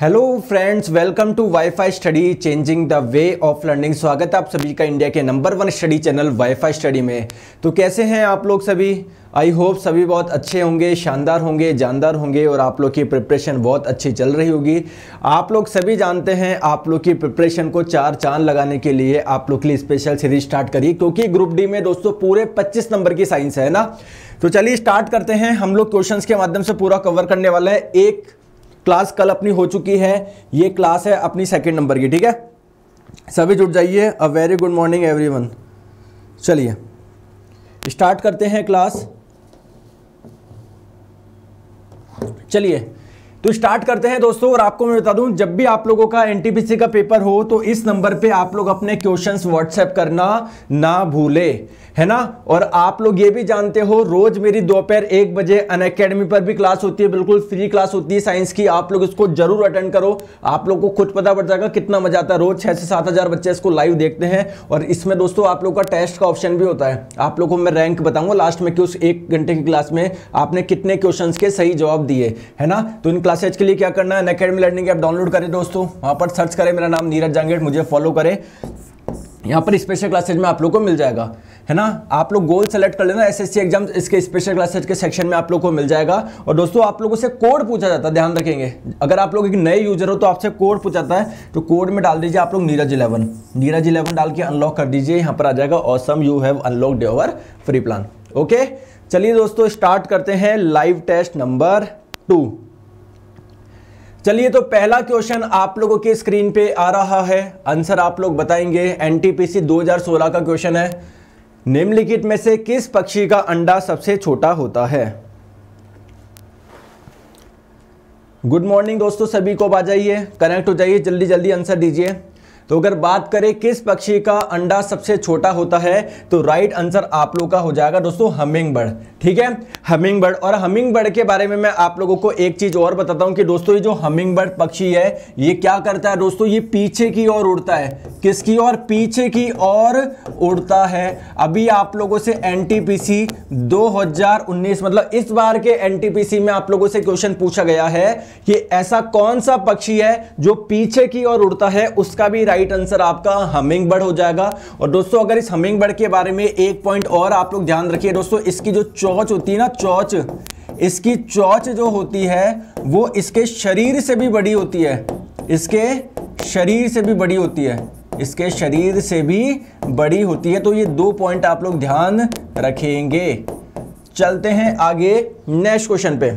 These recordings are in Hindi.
Hello friends welcome to WiFi study changing the way of learning स्वागत है आप सभी का इंडिया के number one study channel WiFi study में। तो कैसे हैं आप लोग सभी? आई होप सभी बहुत अच्छे होंगे, शानदार होंगे, जानदार होंगे और आप लोग की प्रिपरेशन बहुत अच्छी चल रही होगी। आप लोग सभी जानते हैं आप लोग की प्रिपरेशन को चार चाँद लगाने के लिए आप लोग के लिए स्पेशल सीरीज़ स्टार्ट करिए, क्योंकि ग्रुप डी में दोस्तों पूरे पच्चीस नंबर की साइंस है ना? तो चलिए स्टार्ट करते हैं। हम लोग क्वेश्चंस के माध्यम से पूरा कवर करने वाला है। एक क्लास कल अपनी हो चुकी है, ये क्लास है अपनी सेकेंड नंबर की, ठीक है? सभी जुट जाइए a very good morning everyone चलिए स्टार्ट करते हैं क्लास चलिए तो स्टार्ट करते हैं दोस्तों, और आपको मैं बता दूँ, जब भी आप लोगों का एनटीपीसी का पेपर हो तो इस नंबर पे आप लोग अपने क्वेश्चंस व्हाट्सएप करना ना भूले, है ना? और आप लोग ये भी जानते हो, रोज मेरी दोपहर एक बजे अन अकेडमी पर भी क्लास होती है, बिल्कुल फ्री क्लास होती है साइंस की, आप लोग इसको ज़रूर अटेंड करो। आप लोग को खुद पता पड़ जाएगा कितना मज़ा आता है, रोज छह से सात हज़ार बच्चे इसको लाइव देखते हैं। और इसमें दोस्तों, आप लोग का टेस्ट का ऑप्शन भी होता है। आप लोग को मैं रैंक बताऊँगा लास्ट में कि उस एक घंटे की क्लास में आपने कितने क्वेश्चन के सही जवाब दिए, है ना? तो इन क्लासेज के लिए क्या करना है? अकेडमी लर्निंग ऐप डाउनलोड करें दोस्तों। वहाँ पर सर्च करें, मेरा नाम नीरज जांगेट मुझे फॉलो करें। यहाँ पर स्पेशल क्लासेज में आप लोग को मिल जाएगा। है ना? आप लोग गोल सेलेक्ट कर लेना एसएससी एग्ज़ाम इसके स्पेशल क्लासेज के सेक्शन में आप लोग को मिल जाएगा। और दोस्तों, आप लोगों से कोड पूछा जाता है, ध्यान रखेंगे। अगर आप लोग एक नए यूज़र हो तो आपसे कोड पूछाता है तो कोड में डाल दीजिए आप लोग नीरज इलेवन। नीरज इलेवन डाल के अनलॉक कर दीजिए, यहाँ पर आ जाएगा awesome you have unlocked your free plan okay चलिए दोस्तों स्टार्ट करते हैं लाइव टेस्ट नंबर टू चलिए तो पहला क्वेश्चन आप लोगों के स्क्रीन पे आ रहा है। आंसर आप लोग बताएँगे। एनटीपीसी 2016 का क्वेश्चन है। निम्नलिखित में से किस पक्षी का अंडा सबसे छोटा होता है? गुड मॉर्निंग दोस्तों, सभी को आ जाइए। कनेक्ट हो जाइए। जल्दी जल्दी आंसर दीजिए। तो अगर बात करें किस पक्षी का अंडा सबसे छोटा होता है तो राइट आंसर आप लोग का हो जाएगा दोस्तों हमिंग बर्ड ठीक है? हमिंग बर्ड और हमिंग बर्ड के बारे में मैं आप लोगों को एक चीज़ और बताता हूँ कि दोस्तों ये जो हमिंग बर्ड पक्षी है, ये क्या करता है दोस्तों? ये पीछे की ओर उड़ता है। किसकी ओर? पीछे की ओर उड़ता है। अभी आप लोगों से एनटीपीसी 2019 मतलब इस बार के एनटीपीसी में आप लोगों से क्वेश्चन पूछा गया है कि ऐसा कौन सा पक्षी है जो पीछे की ओर उड़ता है, उसका भी राइट राइट आंसर आपका हमिंग हो जाएगा। और दोस्तों, अगर इस हमिंग के बारे में एक पॉइंट और आप लोग ध्यान रखिए दोस्तों, इसकी जो चौच होती है ना, चौच, इसकी चौच जो होती है, वो इसके शरीर से भी बड़ी होती है। इसके शरीर से भी बड़ी होती है। इसके शरीर से भी बड़ी होती है। तो ये दो पॉइंट आप लोग ध्यान रखेंगे। चलते हैं आगे नेक्स्ट क्वेश्चन पे।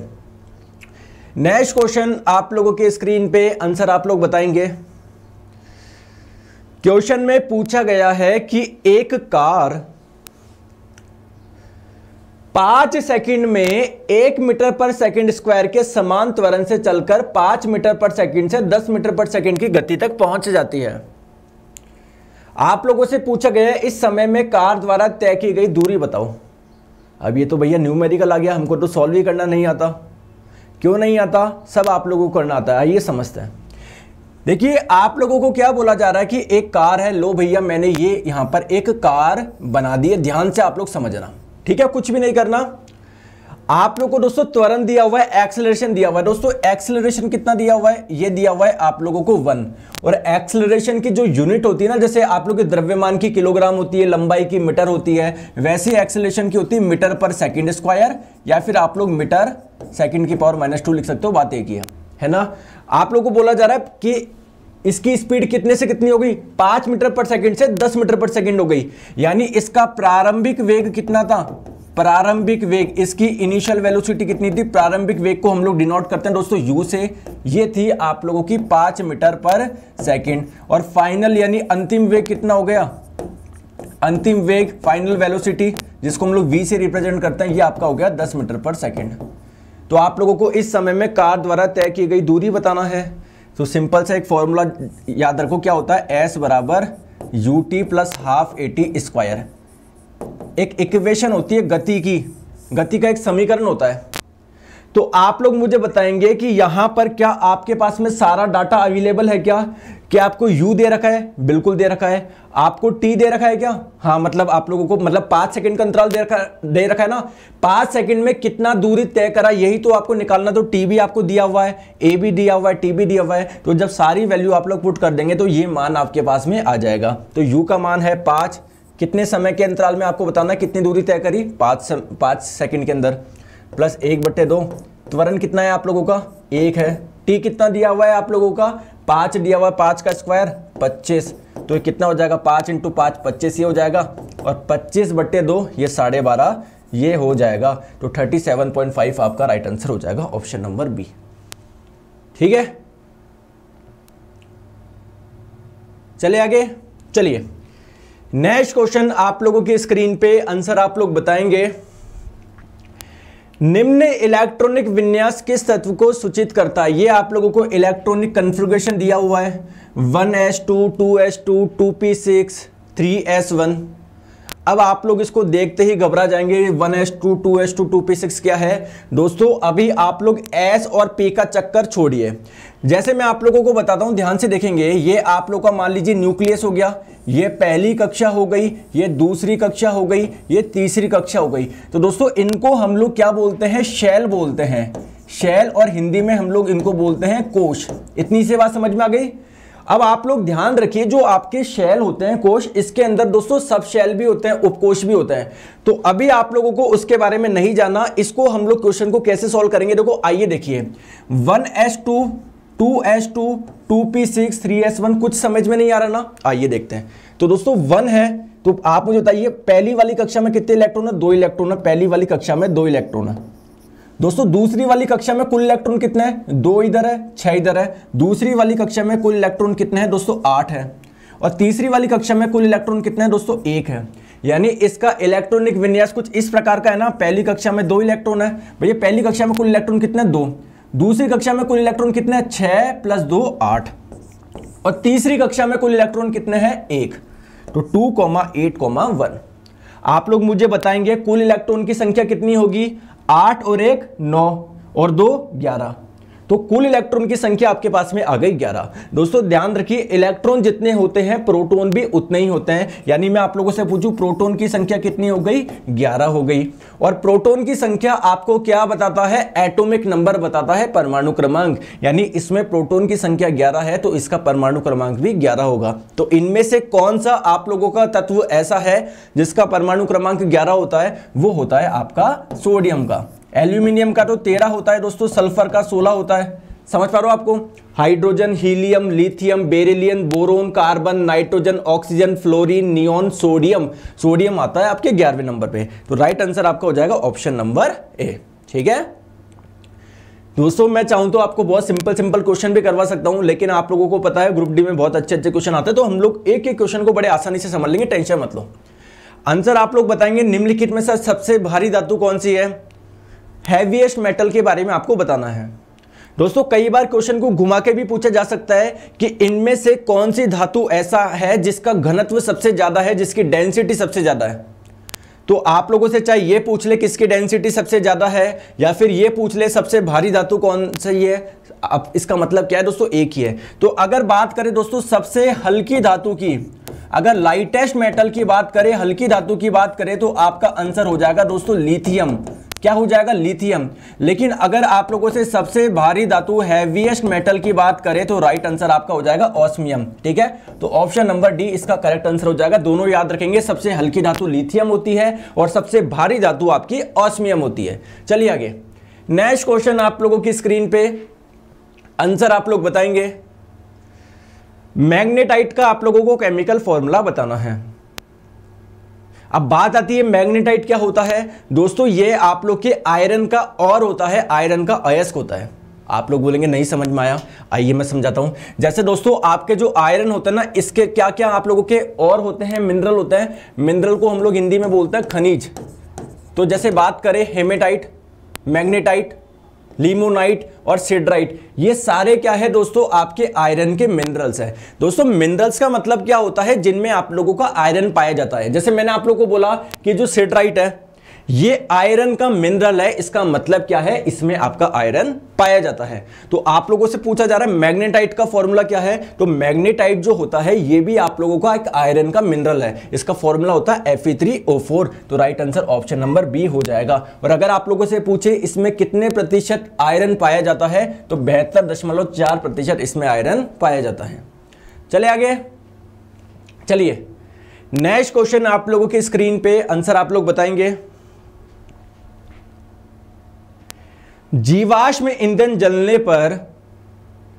नेक्स्ट क्वेश्चन आप लोगों के स्क्रीन पे आंसर आप लोग बताएँगे। क्वेश्चन में पूछा गया है कि एक कार पाँच सेकंड में एक मीटर पर सेकंड स्क्वायर के समान त्वरण से चलकर पाँच मीटर पर सेकंड से दस मीटर पर सेकंड की गति तक पहुँच जाती है। आप लोगों से पूछा गया है, इस समय में कार द्वारा तय की गई दूरी बताओ। अब ये तो भैया न्यूमेरिकल आ गया, हमको तो सॉल्व ही करना नहीं आता। क्यों नहीं आता? सब आप लोगों को करना आता है, आइए समझते हैं। देखिए, आप लोगों को क्या बोला जा रहा है कि एक कार है, लो भैया, मैंने ये यहाँ पर एक कार बना दी है, ध्यान से आप लोग समझना। ठीक है, कुछ भी नहीं करना। आप लोग को दोस्तों त्वरण दिया हुआ है एक्सेलरेशन दिया हुआ है। दोस्तों एक्सेलरेशन कितना दिया हुआ है? ये दिया हुआ है आप लोगों को वन। और एक्सेलरेशन की जो यूनिट होती है ना, जैसे आप लोग के द्रव्यमान की किलोग्राम होती है, लंबाई की मीटर होती है, वैसे एक्सेलरेशन की होती है मीटर पर सेकंड स्क्वायर या फिर आप लोग मीटर सेकंड की पावर माइनस टू लिख सकते हो, बात एक ही है। है ना? आप लोगों को बोला जा रहा है कि इसकी स्पीड कितने से कितनी हो गई? पाँच मीटर पर सेकंड से दस मीटर पर सेकंड हो गई। यानी इसका प्रारंभिक वेग कितना था? प्रारंभिक वेग, इसकी इनिशियल वेलोसिटी कितनी थी? प्रारंभिक वेग को हम लोग डिनोट करते हैं दोस्तों यू से। ये थी आप लोगों की पाँच मीटर पर सेकंड। और फाइनल यानी अंतिम वेग कितना हो गया? अंतिम वेग फाइनल वेलोसिटी जिसको हम लोग वी से रिप्रेजेंट करते हैं, ये आपका हो गया दस मीटर पर सेकेंड। तो आप लोगों को इस समय में कार द्वारा तय की गई दूरी बताना है। तो सिंपल सा एक फॉर्मूला याद रखो, क्या होता है? एस बराबर U T plus half A T square एक इक्वेशन होती है गति की। गति का एक समीकरण होता है। तो आप लोग मुझे बताएँगे कि यहाँ पर क्या आपके पास में सारा डाटा अवेलेबल है क्या? क्या आपको यू दे रखा है? बिल्कुल दे रखा है। आपको टी दे रखा है क्या? हाँ मतलब आप लोगों को मतलब पाँच सेकंड का अंतराल दे रखा दे रखा है ना? पाँच सेकंड में कितना दूरी तय करा, यही तो आपको निकालना तो टी भी आपको दिया हुआ है ए भी दिया हुआ है टी भी दिया हुआ है। तो जब सारी वैल्यू आप लोग पुट कर देंगे तो ये मान आपके पास में आ जाएगा। तो यू का मान है पाँच। कितने समय के अंतराल में आपको बताना कितनी दूरी तय करी? पाँच पाँच सेकंड के अंदर। प्लस एक बट्टे दो। त्वरण कितना है आप लोगों का? एक है। टी कितना दिया हुआ है आप लोगों का? पाँच दिया हुआ है पाँच का स्क्वायर पच्चीस। तो ये कितना हो जाएगा? पाँच इंटू पाँच, पच्चीस ये हो जाएगा। और पच्चीस बट्टे दो, ये साढ़े बारह, ये हो जाएगा। तो थर्टी सेवन पॉइंट फाइव आपका राइट आंसर हो जाएगा ऑप्शन नंबर बी ठीक है? चले आगे? चलिए। नेक्स्ट क्वेश्चन आप लोगों की स्क्रीन पे आंसर आप लोग बताएँगे। निम्न इलेक्ट्रॉनिक विन्यास किस तत्व को सूचित करता है? ये आप लोगों को इलेक्ट्रॉनिक कन्फ्रिगेशन दिया हुआ है। One S two two S two two P six, three S one. अब आप लोग इसको देखते ही घबरा जाएँगे, one S two two S two two P six क्या है? दोस्तों, अभी आप लोग s और p का चक्कर छोड़िए। जैसे मैं आप लोगों को बताता हूँ, ध्यान से देखेंगे, ये आप लोग का मान लीजिए न्यूक्लियस हो गया, ये पहली कक्षा हो गई, ये दूसरी कक्षा हो गई, ये तीसरी कक्षा हो गई। तो दोस्तों, इनको हम लोग क्या बोलते हैं? शैल बोलते हैं। शैल और हिंदी में हम लोग इनको बोलते हैं कोश। इतनी से बात समझ में आ गई? अब आप लोग ध्यान रखिए, जो आपके शैल होते हैं कोश, इसके अंदर दोस्तों सब शैल भी होते हैं, उपकोश भी होते हैं। तो अभी आप लोगों को उसके बारे में नहीं जाना इसको हम लोग क्वेश्चन को कैसे सॉल्व करेंगे, देखो, आइए देखिए। One S two two S two two P six, three S one, कुछ समझ में नहीं आ रहा ना? आइए देखते हैं। तो दोस्तों, वन है तो आप मुझे बताइए, पहली वाली कक्षा में कितने इलेक्ट्रॉन है? दो इलेक्ट्रॉन है। पहली वाली कक्षा में दो इलेक्ट्रॉन है। दोस्तों, दूसरी वाली कक्षा में कुल इलेक्ट्रॉन कितने हैं? दो इधर है, छह इधर है। दूसरी वाली कक्षा में कुल इलेक्ट्रॉन कितने हैं? दोस्तों, आठ है। और तीसरी वाली कक्षा में कुल इलेक्ट्रॉन कितने हैं? दोस्तों, एक है। यानी इसका इलेक्ट्रॉनिक विन्यास कुछ इस प्रकार का है ना? पहली कक्षा में दो इलेक्ट्रॉन है। भैया, पहली कक्षा में कुल इलेक्ट्रॉन कितने दो। दूसरी कक्षा में कुल इलेक्ट्रॉन कितने हैं? प्लस दो, आठ। और तीसरी कक्षा में कुल इलेक्ट्रॉन कितने हैं? एक। तो two comma eight comma one. आप लोग मुझे बताएँगे कुल इलेक्ट्रॉन की संख्या कितनी होगी? आठ और एक, नौ। और दो, ग्यारह। तो कुल इलेक्ट्रॉन की संख्या आपके पास में आ गई ग्यारह। दोस्तों, ध्यान रखिए, इलेक्ट्रॉन जितने होते हैं, प्रोटोन भी उतने ही होते हैं। यानी मैं आप लोगों से पूछूँ, प्रोटोन की संख्या कितनी हो गई? ग्यारह हो गई। और प्रोटोन की संख्या आपको क्या बताता है? एटॉमिक नंबर बताता है परमाणु क्रमांक। यानी इसमें प्रोटोन की संख्या ग्यारह है तो इसका परमाणु क्रमांक भी ग्यारह होगा। तो इनमें से कौन सा आप लोगों का तत्व ऐसा है, जिसका परमाणु क्रमांक ग्यारह होता है? वो होता है आपका सोडियम का। एल्यूमिनियम का तो तेरह होता है दोस्तों, सल्फ़र का सोलह होता है। समझ पा रहे हो आपको? Hydrogen, helium, lithium, beryllium, boron, carbon, nitrogen, oxygen, fluorine, neon, sodium. Sodium आता है आपके ग्यारहवें नंबर पे। तो राइट आंसर आपका हो जाएगा ऑप्शन नंबर ए ठीक है? दोस्तों, मैं चाहूँ तो आपको बहुत सिंपल सिंपल क्वेश्चन भी करवा सकता हूँ, लेकिन आप लोगों को पता है ग्रुप डी में बहुत अच्छे अच्छे क्वेश्चन आते हैं तो हम लोग एक एक क्वेश्चन को बड़े आसानी से समझ लेंगे टेंशन मत लो। आंसर आप लोग बताएँगे, निम्नलिखित में सर सबसे भारी धातु कौन सी है? हैवीएस्ट मेटल के बारे में आपको बताना है। दोस्तों, कई बार क्वेश्चन को घुमा के भी पूछा जा सकता है कि इनमें से कौन सी धातु ऐसा है जिसका घनत्व सबसे ज़्यादा है, जिसकी डेंसिटी सबसे ज़्यादा है? तो आप लोगों से चाहे ये पूछ ले किसकी डेंसिटी सबसे ज़्यादा है, या फिर ये पूछ ले सबसे भारी धातु कौन सी है, अब इसका मतलब क्या है दोस्तों? एक ही है। तो अगर बात करें दोस्तों, सबसे हल्की धातु की, अगर लाइटेस्ट मेटल की बात करें, हल्की धातु की बात करें तो आपका आंसर हो जाएगा दोस्तों लिथियम क्या हो जाएगा? लिथियम। लेकिन अगर आप लोगों से सबसे भारी धातु हैवीएस्ट मेटल की बात करें तो राइट आंसर आपका हो जाएगा ऑस्मियम ठीक है? तो ऑप्शन नंबर डी इसका करेक्ट आंसर हो जाएगा। दोनों याद रखेंगे, सबसे हल्की धातु लिथियम होती है और सबसे भारी धातु आपकी ऑस्मियम होती है। चलिए आगे। नेक्स्ट क्वेश्चन आप लोगों की स्क्रीन पे। आंसर आप लोग बताएँगे। मैग्नेटाइट का आप लोगों को केमिकल फॉर्मूला बताना है। अब बात आती है मैग्नेटाइट क्या होता है? दोस्तों, ये आप लोग के आयरन का और होता है, आयरन का अयस्क होता है। आप लोग बोलेंगे, नहीं समझ में आया। आइए मैं समझाता हूँ। जैसे दोस्तों, आपके जो आयरन होता है ना, इसके क्या क्या आप लोगों के और होते हैं? मिनरल होते हैं। मिनरल को हम लोग हिंदी में बोलते हैं खनिज। तो जैसे बात करें हेमेटाइट, मैग्नेटाइट लीमोनाइट और सिड्राइट, ये सारे क्या है दोस्तों? आपके आयरन के मिनरल्स हैं। दोस्तों, मिनरल्स का मतलब क्या होता है? जिनमें आप लोगों का आयरन पाया जाता है। जैसे मैंने आप लोगों को बोला कि जो सिड्राइट है ये आयरन का मिनरल है, इसका मतलब क्या है? इसमें आपका आयरन पाया जाता है। तो आप लोगों से पूछा जा रहा है, मैग्नेटाइट का फॉर्मूला क्या है? तो मैग्नेटाइट जो होता है, ये भी आप लोगों का एक आयरन का मिनरल है। इसका फॉर्मूला होता है Fe3O4 तो right answer option number B हो जाएगा। और अगर आप लोगों से पूछे, इसमें कितने प्रतिशत आयरन पाया जाता है तो बेहतर इसमें आयरन पाया जाता है। चले आगे। चलिए नेक्स्ट क्वेश्चन आप लोगों की स्क्रीन पे। आंसर आप लोग बताएँगे। जीवाश्म ईंधन जलने पर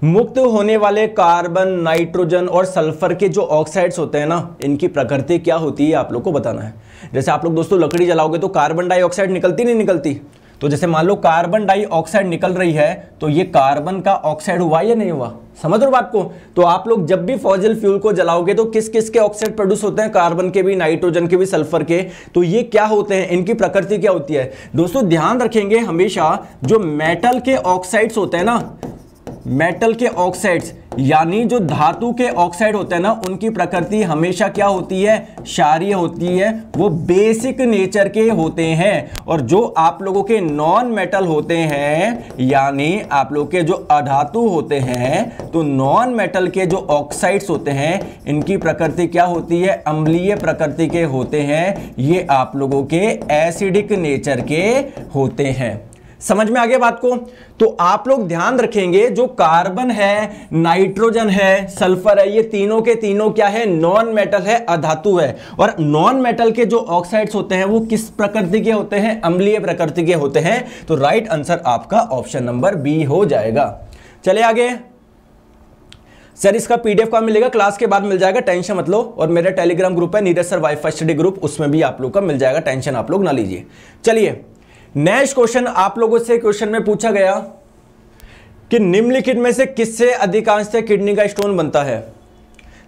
मुक्त होने वाले कार्बन, नाइट्रोजन और सल्फ़र के जो ऑक्साइड्स होते हैं ना, इनकी प्रकृति क्या होती है, आप लोग को बताना है। जैसे आप लोग दोस्तों लकड़ी जलाओगे तो कार्बन डाइऑक्साइड निकलती नहीं निकलती? तो जैसे मान लो कार्बन डाइऑक्साइड निकल रही है तो ये कार्बन का ऑक्साइड हुआ या नहीं हुआ? समझ रहे बात को? तो आप लोग जब भी फॉजिल फ्यूल को जलाओगे तो किस किस के ऑक्साइड प्रोड्यूस होते हैं? कार्बन के भी नाइट्रोजन के भी सल्फ़र के। तो ये क्या होते हैं? इनकी प्रकृति क्या होती है? दोस्तों, ध्यान रखेंगे हमेशा जो मेटल के ऑक्साइड्स होते हैं ना मेटल के ऑक्साइड्स यानी जो धातु के ऑक्साइड होते हैं ना, उनकी प्रकृति हमेशा क्या होती है? क्षारीय होती है। वो बेसिक नेचर के होते हैं। और जो आप लोगों के नॉन मेटल होते हैं, यानी आप लोग के जो अधातु होते हैं तो नॉन मेटल के जो ऑक्साइड्स होते हैं, इनकी प्रकृति क्या होती है? अम्लीय प्रकृति के होते हैं। ये आप लोगों के एसिडिक नेचर के होते हैं। समझ में आ गया बात को? तो आप लोग ध्यान रखेंगे, जो कार्बन है, नाइट्रोजन है, सल्फ़र है, ये तीनों के तीनों क्या है? नॉन मेटल है, अधातु है। और नॉन मेटल के जो ऑक्साइड्स होते हैं, वो किस प्रकृति के होते हैं? अम्लीय प्रकृति के होते हैं। तो राइट आंसर आपका ऑप्शन नंबर बी हो जाएगा। चले आगे। सर इसका पीडीएफ का मिलेगा? क्लास के बाद मिल जाएगा टेंशन मत लो। और मेरा टेलीग्राम ग्रुप है Neeraj sir WiFi study group उसमें भी आप लोग का मिल जाएगा टेंशन आप लोग ना लीजिए। चलिए। नेक्स्ट क्वेश्चन आप लोगों से क्वेश्चन में पूछा गया कि निम्नलिखित में से किससे अधिकांश से किडनी का स्टोन बनता है?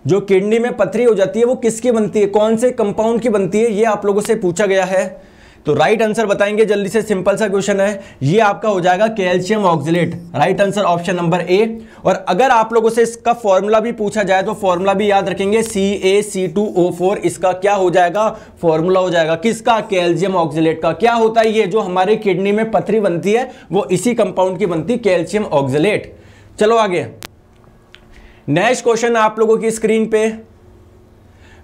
जो किडनी में पथरी हो जाती है, वो किसकी बनती है? कौन से कंपाउंड की बनती है? ये आप लोगों से पूछा गया है। तो राइट आंसर बताएँगे, जल्दी से सिंपल सा क्वेश्चन है। ये आपका हो जाएगा calcium oxalate right answer option number A और अगर आप लोगों से इसका फॉर्मूला भी पूछा जाए तो फॉर्मूला भी याद रखेंगे। सी ए सी टू ओ फोर इसका क्या हो जाएगा? फॉर्मूला हो जाएगा किसका? कैल्शियम ऑक्सिलेट का। क्या होता है ये? जो हमारे किडनी में पथरी बनती है, वो इसी कंपाउंड की बनती कैल्शियम ऑक्सिलेट चलो आगे। नेक्स्ट क्वेश्चन आप लोगों की स्क्रीन पे।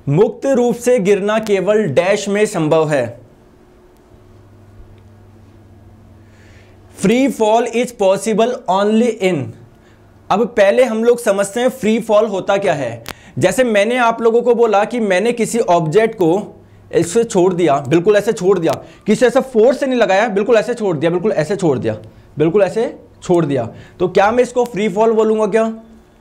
मुक्त रूप से गिरना केवल डैश में संभव है। Free fall is possible only in अब पहले हम लोग समझते हैं फ्री फॉल होता क्या है। जैसे मैंने आप लोगों को बोला कि मैंने किसी ऑब्जेक्ट को ऐसे छोड़ दिया, बिल्कुल ऐसे छोड़ दिया। किसी ऐसे फोर्स से नहीं लगाया, बिल्कुल ऐसे छोड़ दिया, बिल्कुल ऐसे छोड़ दिया, बिल्कुल ऐसे छोड़ दिया। तो क्या मैं इसको फ्री फॉल बोलूँगा क्या?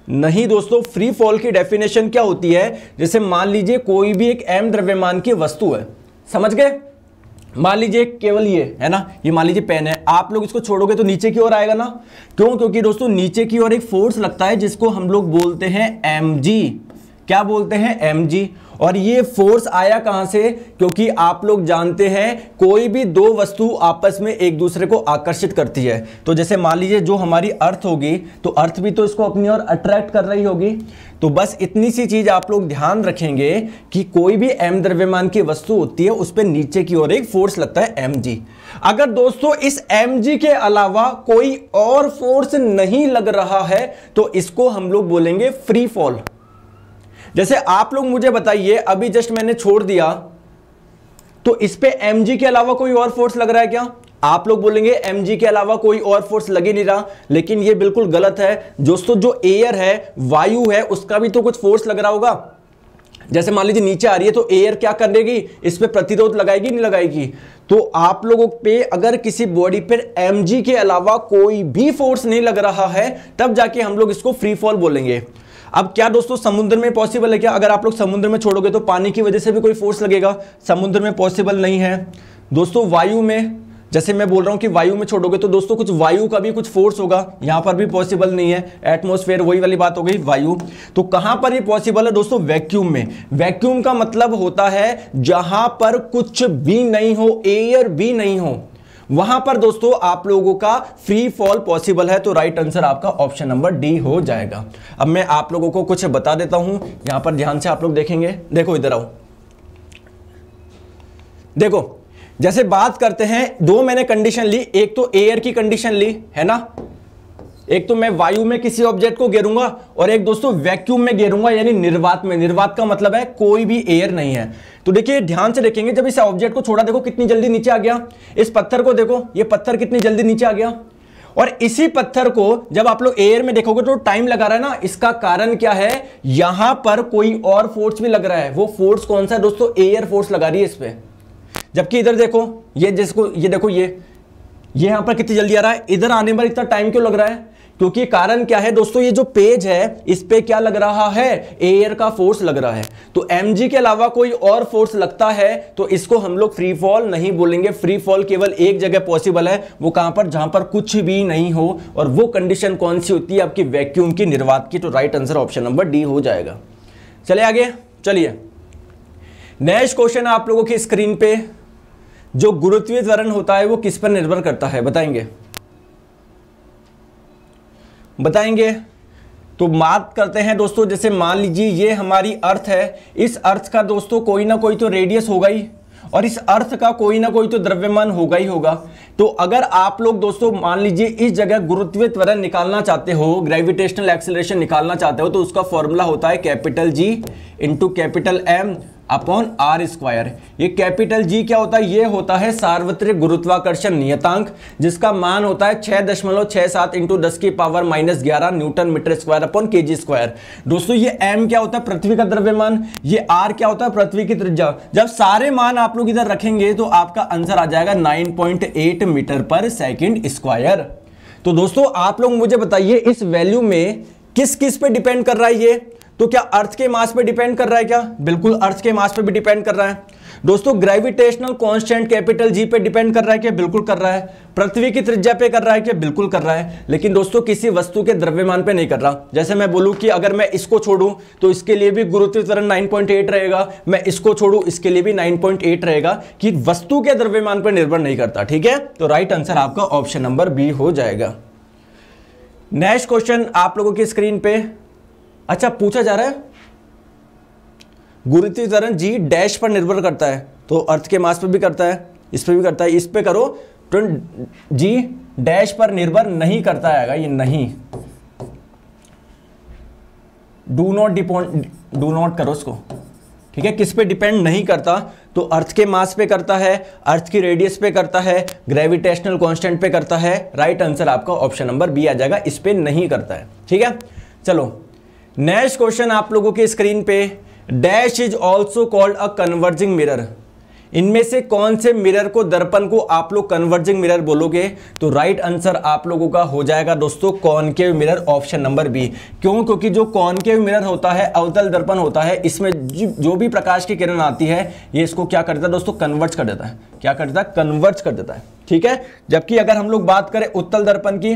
नहीं दोस्तों फ्री फॉल की डेफिनेशन क्या होती है? जैसे मान लीजिए कोई भी एक एम द्रव्यमान की वस्तु है। समझ गए? मान लीजिए केवल ये, है ना? ये मान लीजिए पेन है। आप लोग इसको छोड़ोगे तो नीचे की ओर आएगा ना? क्यों? क्योंकि दोस्तों, नीचे की ओर एक फोर्स लगता है जिसको हम लोग बोलते हैं एमजी क्या बोलते हैं एमजी और ये फोर्स आया कहाँ से? क्योंकि आप लोग जानते हैं, कोई भी दो वस्तु आपस में एक दूसरे को आकर्षित करती है। तो जैसे मान लीजिए जो हमारी अर्थ होगी तो अर्थ भी तो इसको अपनी ओर अट्रैक्ट कर रही होगी। तो बस इतनी सी चीज़ आप लोग ध्यान रखेंगे कि कोई भी एम द्रव्यमान की वस्तु होती है, उस पर नीचे की ओर एक फोर्स लगता है एम अगर दोस्तों, इस एम के अलावा कोई और फोर्स नहीं लग रहा है तो इसको हम लोग बोलेंगे फ्री फॉल जैसे आप लोग मुझे बताइए, अभी जस्ट मैंने छोड़ दिया तो इस पे एम के अलावा कोई और फोर्स लग रहा है क्या? आप लोग बोलेंगे एमजी के अलावा कोई और फोर्स लग ही नहीं रहा, लेकिन ये बिल्कुल गलत है। दोस्तों, जो एयर है, वायु है, उसका भी तो कुछ फोर्स लग रहा होगा। जैसे मान लीजिए नीचे आ रही है तो एयर क्या करेगी? इस पर प्रतिरोध लगाएगी, नहीं लगाएगी? तो आप लोगों पे अगर किसी बॉडी पर एम के अलावा कोई भी फोर्स नहीं लग रहा है, तब जाके हम लोग इसको फ्री फॉल बोलेंगे। अब क्या दोस्तों समुद्र में पॉसिबल है क्या? अगर आप लोग समुद्र में छोड़ोगे तो पानी की वजह से भी कोई फोर्स लगेगा। समुद्र में पॉसिबल नहीं है। दोस्तों, वायु में, जैसे मैं बोल रहा हूँ कि वायु में छोड़ोगे तो दोस्तों कुछ वायु का भी कुछ फोर्स होगा। यहाँ पर भी पॉसिबल नहीं है। एटमोस्फेयर वही वाली बात हो गई, वायु। तो कहाँ पर ये पॉसिबल है दोस्तों? वैक्यूम में। वैक्यूम का मतलब होता है जहाँ पर कुछ भी नहीं हो एयर भी नहीं हो। वहाँ पर दोस्तों आप लोगों का फ्री फॉल पॉसिबल है तो राइट आंसर आपका ऑप्शन नंबर डी हो जाएगा। अब मैं आप लोगों को कुछ बता देता हूँ। यहाँ पर ध्यान से आप लोग देखेंगे। देखो, इधर आओ। देखो, जैसे बात करते हैं, दो मैंने कंडीशन ली, एक तो एयर की कंडीशन ली, है ना? एक तो मैं वायु में किसी ऑब्जेक्ट को घेरूँगा और एक दोस्तों वैक्यूम में घेरूँगा, यानी निर्वात में। निर्वात का मतलब है कोई भी एयर नहीं है। तो देखिए, ध्यान से देखेंगे, जब इस ऑब्जेक्ट को छोड़ा, देखो कितनी जल्दी नीचे आ गया। इस पत्थर को देखो, ये पत्थर कितनी जल्दी नीचे आ गया। और इसी पत्थर को जब आप लोग एयर में देखोगे तो टाइम लगा रहा है ना, इसका कारण क्या है? यहाँ पर कोई और फोर्स भी लग रहा है। वो फोर्स कौन सा है दोस्तों? एयर फोर्स लगा रही है इस पर जबकि इधर देखो, ये जिसको, ये देखो ये। ये यहाँ पर कितनी जल्दी आ रहा है? इधर आने पर इतना टाइम क्यों लग रहा है? क्योंकि कारण क्या है? दोस्तों, ये जो पेज है, इस पे क्या लग रहा है? एयर का फोर्स लग रहा है। तो एमजी के अलावा कोई और फोर्स लगता है तो इसको हम लोग फ्री फॉल नहीं बोलेंगे। फ्री फॉल केवल एक जगह पॉसिबल है, वो कहाँ पर? जहाँ पर कुछ भी नहीं हो, और वो कंडीशन कौन सी होती है? आपकी वैक्यूम की निर्वात की तो right answer option number D हो जाएगा। चले आगे, चलिए। नेक्स्ट क्वेश्चन आप लोगों की स्क्रीन पे। जो गुरुत्वीय त्वरण होता है वो किस पर निर्भर करता है? बताएँगे। बताएँगे। तो बात करते हैं दोस्तों, जैसे मान लीजिए ये हमारी अर्थ है। इस अर्थ का दोस्तों कोई ना कोई तो रेडियस होगा ही, और इस अर्थ का कोई ना कोई तो द्रव्यमान होगा ही होगा। तो अगर आप लोग दोस्तों मान लीजिए इस जगह गुरुत्वीय त्वरण निकालना चाहते हो ग्रेविटेशनल एक्सेलरेशन निकालना चाहते हो तो उसका फॉर्मूला होता है capital G into capital M upon R square. ये कैपिटल जी क्या होता है? ये होता है सार्वत्रिक गुरुत्वाकर्षण नियतांक, जिसका मान होता है छह दशमलव छह सात इंटू दस की पावर माइनस ग्यारह newton metre square upon K G square. दोस्तों, ये एम क्या होता है? पृथ्वी का द्रव्यमान। ये आर क्या होता है? पृथ्वी की त्रिज्या। जब सारे मान आप लोग इधर रखेंगे तो आपका आंसर आ जाएगा नाइन मीटर पर सेकेंड स्क्वायर। तो दोस्तों, आप लोग मुझे बताइए, इस वैल्यू में किस किस पे डिपेंड कर रहा है ये? तो क्या अर्थ के मास पे डिपेंड कर रहा है क्या? बिल्कुल अर्थ के मास पे भी डिपेंड कर रहा है। दोस्तों ग्रेविटेशनल कांस्टेंट कैपिटल जी पे डिपेंड कर रहा है क्या? बिल्कुल कर रहा है। पृथ्वी की त्रिज्या पे कर रहा है क्या? बिल्कुल कर रहा है। लेकिन दोस्तों, किसी वस्तु के द्रव्यमान पे नहीं कर रहा। जैसे मैं बोलूँ कि अगर मैं इसको छोड़ूं तो इसके लिए भी गुरुत्व त्वरण 9.8 रहेगा। मैं इसको छोड़ू, इसके लिए भी 9.8 रहेगा कि वस्तु के द्रव्यमान पर निर्भर नहीं करता। ठीक है? तो राइट आंसर आपका ऑप्शन नंबर बी हो जाएगा। नेक्स्ट क्वेश्चन आप लोगों की स्क्रीन पे। अच्छा पूछा जा रहा है। गुरुत्वीय त्वरण जी डैश पर निर्भर करता है तो अर्थ के मास पर भी करता है, इस पर भी करता है, इस पे करो तो जी डैश पर निर्भर नहीं करता है ये नहीं। Do not depend do not करो उसको ठीक है? किस पे डिपेंड नहीं करता तो अर्थ के मास पे करता है, अर्थ की रेडियस पे करता है ग्रेविटेशनल कांस्टेंट पे करता है राइट आंसर आपका ऑप्शन नंबर बी आ जाएगा, इस पे नहीं करता है, ठीक है? चलो नेक्स्ट क्वेश्चन आप लोगों की स्क्रीन पे dash is also called a converging mirror इनमें से कौन से मिरर को दर्पण को आप लोग कन्वर्जिंग मिरर बोलोगे? तो राइट आंसर आप लोगों का हो जाएगा दोस्तों concave mirror option number B क्यों? क्योंकि जो कॉनकेव मिरर होता है, अवतल दर्पण होता है, इसमें जो भी प्रकाश की किरण आती है, ये इसको क्या कर देता है दोस्तों? कन्वर्ट कर देता है। क्या कर देता है? कन्वर्ट कर देता है। ठीक है? जबकि अगर हम लोग बात करें उत्तल दर्पण की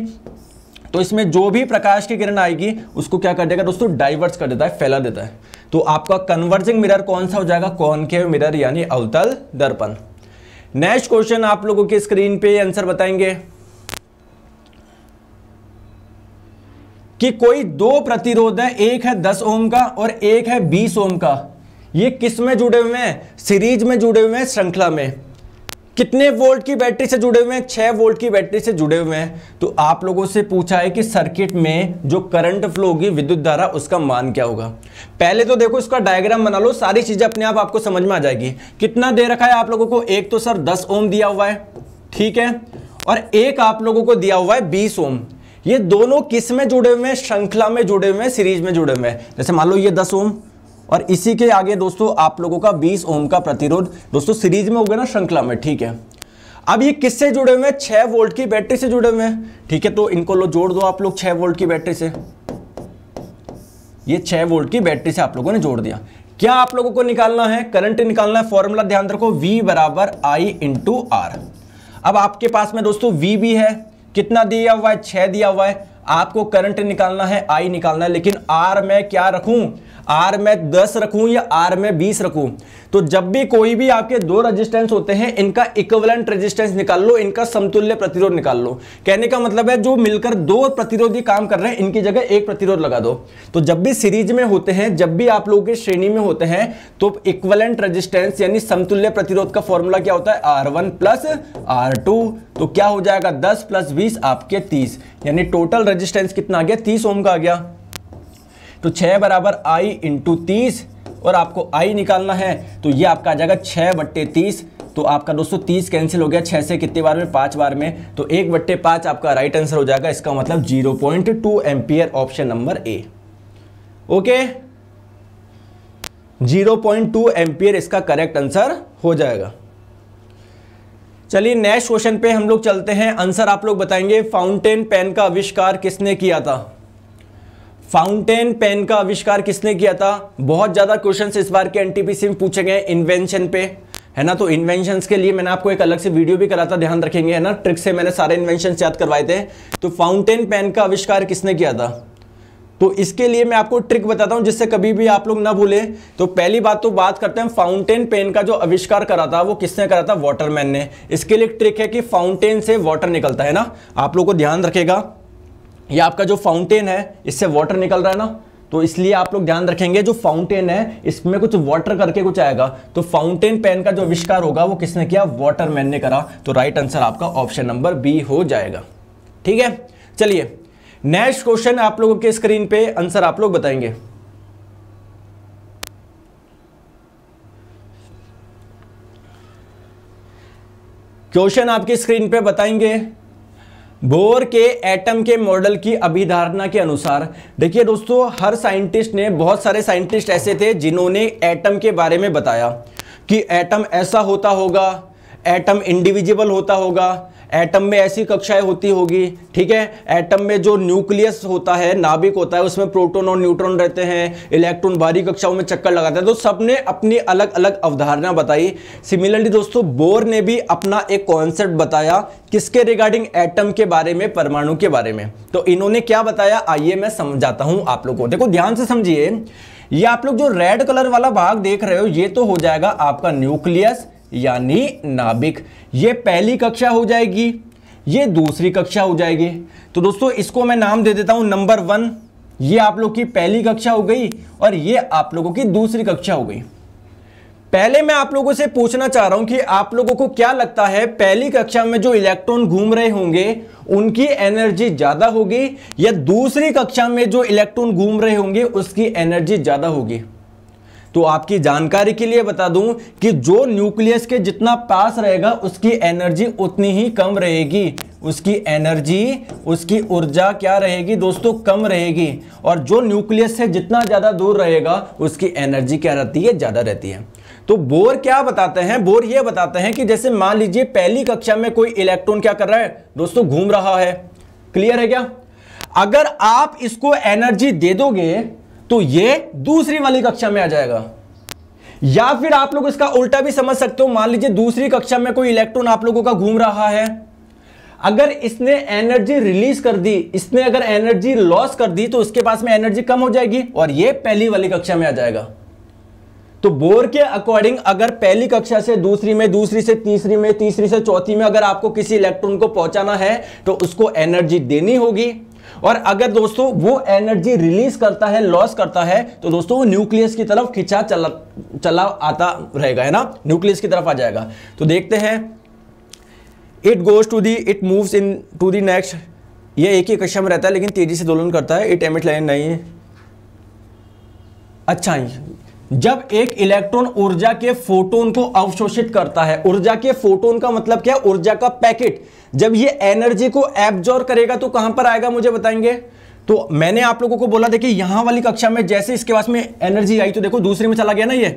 तो इसमें जो भी प्रकाश की किरण आएगी, उसको क्या कर देगा दोस्तों? डाइवर्स कर देता है, फैला देता है। तो आपका कन्वर्जिंग मिरर कौन सा हो जाएगा? कॉनकेव मिरर यानी अवतल दर्पण। नेक्स्ट क्वेश्चन आप लोगों की स्क्रीन पे आंसर बताएँगे। कि कोई दो प्रतिरोध है, एक है दस ओम का और एक है बीस ओम का। ये किसमें जुड़े हुए हैं? सीरीज़ में जुड़े हुए हैं, श्रृंखला में। कितने वोल्ट की बैटरी से जुड़े हुए हैं? छह वोल्ट की बैटरी से जुड़े हुए हैं। तो आप लोगों से पूछा है कि सर्किट में जो करंट फ्लो होगी, विद्युत धारा, उसका मान क्या होगा? पहले तो देखो, इसका डायग्राम बना लो, सारी चीज़ें अपने आप आपको समझ में आ जाएगी। कितना दे रखा है आप लोगों को? एक तो सर दस ओम दिया हुआ है, ठीक है? और एक आप लोगों को दिया हुआ है बीस ओम। ये दोनों किसमें जुड़े हुए हैं? श्रृंखला में जुड़े हुए हैं, सीरीज़ में जुड़े हुए हैं। जैसे मान लो ये दस ओम और इसी के आगे दोस्तों आप लोगों का 20 ओम का प्रतिरोध दोस्तों सीरीज़ में हो गया ना श्रृंखला में, ठीक है? अब ये किससे जुड़े हुए हैं? छह वोल्ट की बैटरी से जुड़े हुए हैं, ठीक है? तो इनको लो, जोड़ दो आप लोग छह वोल्ट की बैटरी से। ये छह वोल्ट की बैटरी से आप लोगों ने जोड़ दिया। क्या आप लोगों को निकालना है? करंट निकालना है, फॉर्मूला ध्यान रखो, V बराबर आई इंटू आर अब आपके पास में दोस्तों V भी है, कितना दिया हुआ है? छह दिया हुआ है। आपको करंट निकालना है आई निकालना है, लेकिन आर में क्या रखूँ? आर में दस रखूँ या आर में बीस रखूँ? तो जब भी कोई भी आपके दो रेजिस्टेंस होते हैं, इनका इक्वलेंट रेजिस्टेंस निकाल लो, इनका समतुल्य प्रतिरोध निकाल लो। कहने का मतलब है, जो मिलकर दो प्रतिरोधी काम कर रहे हैं, इनकी जगह एक प्रतिरोध लगा दो। तो जब भी सीरीज़ में होते हैं, जब भी आप लोगों के श्रेणी में होते हैं तो इक्वलेंट रेजिस्टेंस यानी समतुल्य प्रतिरोध का फॉर्मूला क्या होता है? R one plus R two तो क्या हो जाएगा? दस प्लस बीस आपके तीस। यानी टोटल रेजिस्टेंस कितना आ गया? तीस ओम का आ गया। तो छह बराबर आई इंटू तीस, और आपको आई निकालना है तो ये आपका आ जाएगा छह बट्टे तीस तो आपका दोस्तों तीस कैंसिल हो गया, छह से कितने बार में? पाँच बार में तो एक बट्टे पाँच आपका राइट आंसर हो जाएगा, इसका मतलब zero point two ampere option number A okay zero point two ampere इसका करेक्ट आंसर हो जाएगा। चलिए नेक्स्ट क्वेश्चन पे हम लोग चलते हैं। आंसर आप लोग बताएँगे फाउंटेन पेन का आविष्कार किसने किया था? फाउंटेन पेन का आविष्कार किसने किया था? बहुत ज़्यादा क्वेश्चन इस बार के एनटीपीसी में पूछे गए इन्वेंशन पे। है ना? तो इन्वेंशन के लिए मैंने आपको एक अलग से वीडियो भी करा था, ध्यान रखेंगे, है ना? ट्रिक से मैंने सारे इन्वेंशन याद करवाए थे। तो फाउंटेन पेन का आविष्कार किसने किया था? तो इसके लिए मैं आपको ट्रिक बताता हूँ, जिससे कभी भी आप लोग ना भूले। तो पहली बात तो बात करते हैं फाउंटेन पेन का जो आविष्कार करा था, वो किसने करा था? वाटरमैन ने। इसके लिए ट्रिक है कि फाउंटेन से वाटर निकलता है ना? आप लोग को ध्यान रखेगा। ये आपका जो फाउंटेन है, इससे वाटर निकल रहा है ना? तो इसलिए आप लोग ध्यान रखेंगे, जो फाउंटेन है, इसमें कुछ वाटर करके कुछ आएगा। तो फाउंटेन पेन का जो आविष्कार होगा, वो किसने किया? वाटरमैन ने करा। तो राइट आंसर आपका ऑप्शन नंबर बी हो जाएगा। ठीक है? चलिए नेक्स्ट क्वेश्चन आप लोगों के स्क्रीन पे आंसर आप लोग बताएँगे। क्वेश्चन आपकी स्क्रीन पे बताएँगे। बोर के एटम के मॉडल की अभिधारणा के अनुसार, देखिए दोस्तों, हर साइंटिस्ट ने, बहुत सारे साइंटिस्ट ऐसे थे जिन्होंने एटम के बारे में बताया कि एटम ऐसा होता होगा, एटम इंडिविजिबल होता होगा एटम में ऐसी कक्षाएँ होती होगी, ठीक है? एटम में जो न्यूक्लियस होता है, नाभिक होता है, उसमें प्रोटॉन और न्यूट्रॉन रहते हैं इलेक्ट्रॉन बारी कक्षाओं में चक्कर लगाते हैं। तो सबने अपनी अलग अलग अवधारणा बताई। सिमिलरली दोस्तों बोर ने भी अपना एक कॉन्सेप्ट बताया, किसके रिगार्डिंग एटम के बारे में, परमाणु के बारे में। तो इन्होंने क्या बताया? आइए मैं समझाता हूँ आप लोग को। देखो, ध्यान से समझिए, ये आप लोग जो रेड कलर वाला भाग देख रहे हो, ये तो हो जाएगा आपका न्यूक्लियस यानी नाभिक ये पहली कक्षा हो जाएगी, ये दूसरी कक्षा हो जाएगी। तो दोस्तों, इसको मैं नाम दे देता हूँ, नंबर वन। ये आप लोग की पहली कक्षा हो गई और ये आप लोगों की दूसरी कक्षा हो गई। पहले मैं आप लोगों से पूछना चाह रहा हूँ कि आप लोगों को क्या लगता है, पहली कक्षा में जो इलेक्ट्रॉन घूम रहे होंगे, उनकी एनर्जी ज़्यादा होगी या दूसरी कक्षा में जो इलेक्ट्रॉन घूम रहे होंगे, उसकी एनर्जी ज़्यादा होगी? तो आपकी जानकारी के लिए बता दूँ कि जो न्यूक्लियस के जितना पास रहेगा, उसकी एनर्जी उतनी ही कम रहेगी। उसकी एनर्जी, उसकी ऊर्जा क्या रहेगी दोस्तों? कम रहेगी। और जो न्यूक्लियस से जितना ज़्यादा दूर रहेगा, उसकी एनर्जी क्या रहती है? ज़्यादा रहती है। तो बोर क्या बताते हैं? बोर ये बताते हैं कि जैसे मान लीजिए पहली कक्षा में कोई इलेक्ट्रॉन क्या कर रहा है? दोस्तों, घूम रहा है। क्लियर है क्या? अगर आप इसको एनर्जी दे दोगे तो ये दूसरी वाली कक्षा में आ जाएगा। या फिर आप लोग इसका उल्टा भी समझ सकते हो। मान लीजिए दूसरी कक्षा में कोई इलेक्ट्रॉन आप लोगों का घूम रहा है। अगर इसने एनर्जी रिलीज़ कर दी, इसने अगर एनर्जी लॉस कर दी तो उसके पास में एनर्जी कम हो जाएगी और ये पहली वाली कक्षा में आ जाएगा। तो बोर के अकॉर्डिंग अगर पहली कक्षा से दूसरी में, दूसरी से तीसरी में, तीसरी से चौथी में अगर आपको किसी इलेक्ट्रॉन को पहुंचाना है तो उसको एनर्जी देनी होगी। और अगर दोस्तों वो एनर्जी रिलीज़ करता है, लॉस करता है तो दोस्तों वो न्यूक्लियस की तरफ़ खिंचा चला चला आता रहेगा, है ना? न्यूक्लियस की तरफ़ आ जाएगा। तो देखते हैं। It goes to the it moves into the next ये एक ही कक्षा में रहता है, लेकिन तेज़ी से दोलन करता है। इट एमिट लाइन नहीं अच्छा जब एक इलेक्ट्रॉन ऊर्जा के फोटोन को अवशोषित करता है, ऊर्जा के फोटोन का मतलब क्या? ऊर्जा का पैकेट। जब ये एनर्जी को एब्जॉर्व करेगा तो कहाँ पर आएगा मुझे बताएँगे? तो मैंने आप लोगों को बोला, देखिए, यहाँ वाली कक्षा में जैसे इसके पास में एनर्जी आई तो देखो, दूसरे में चला गया ना ये।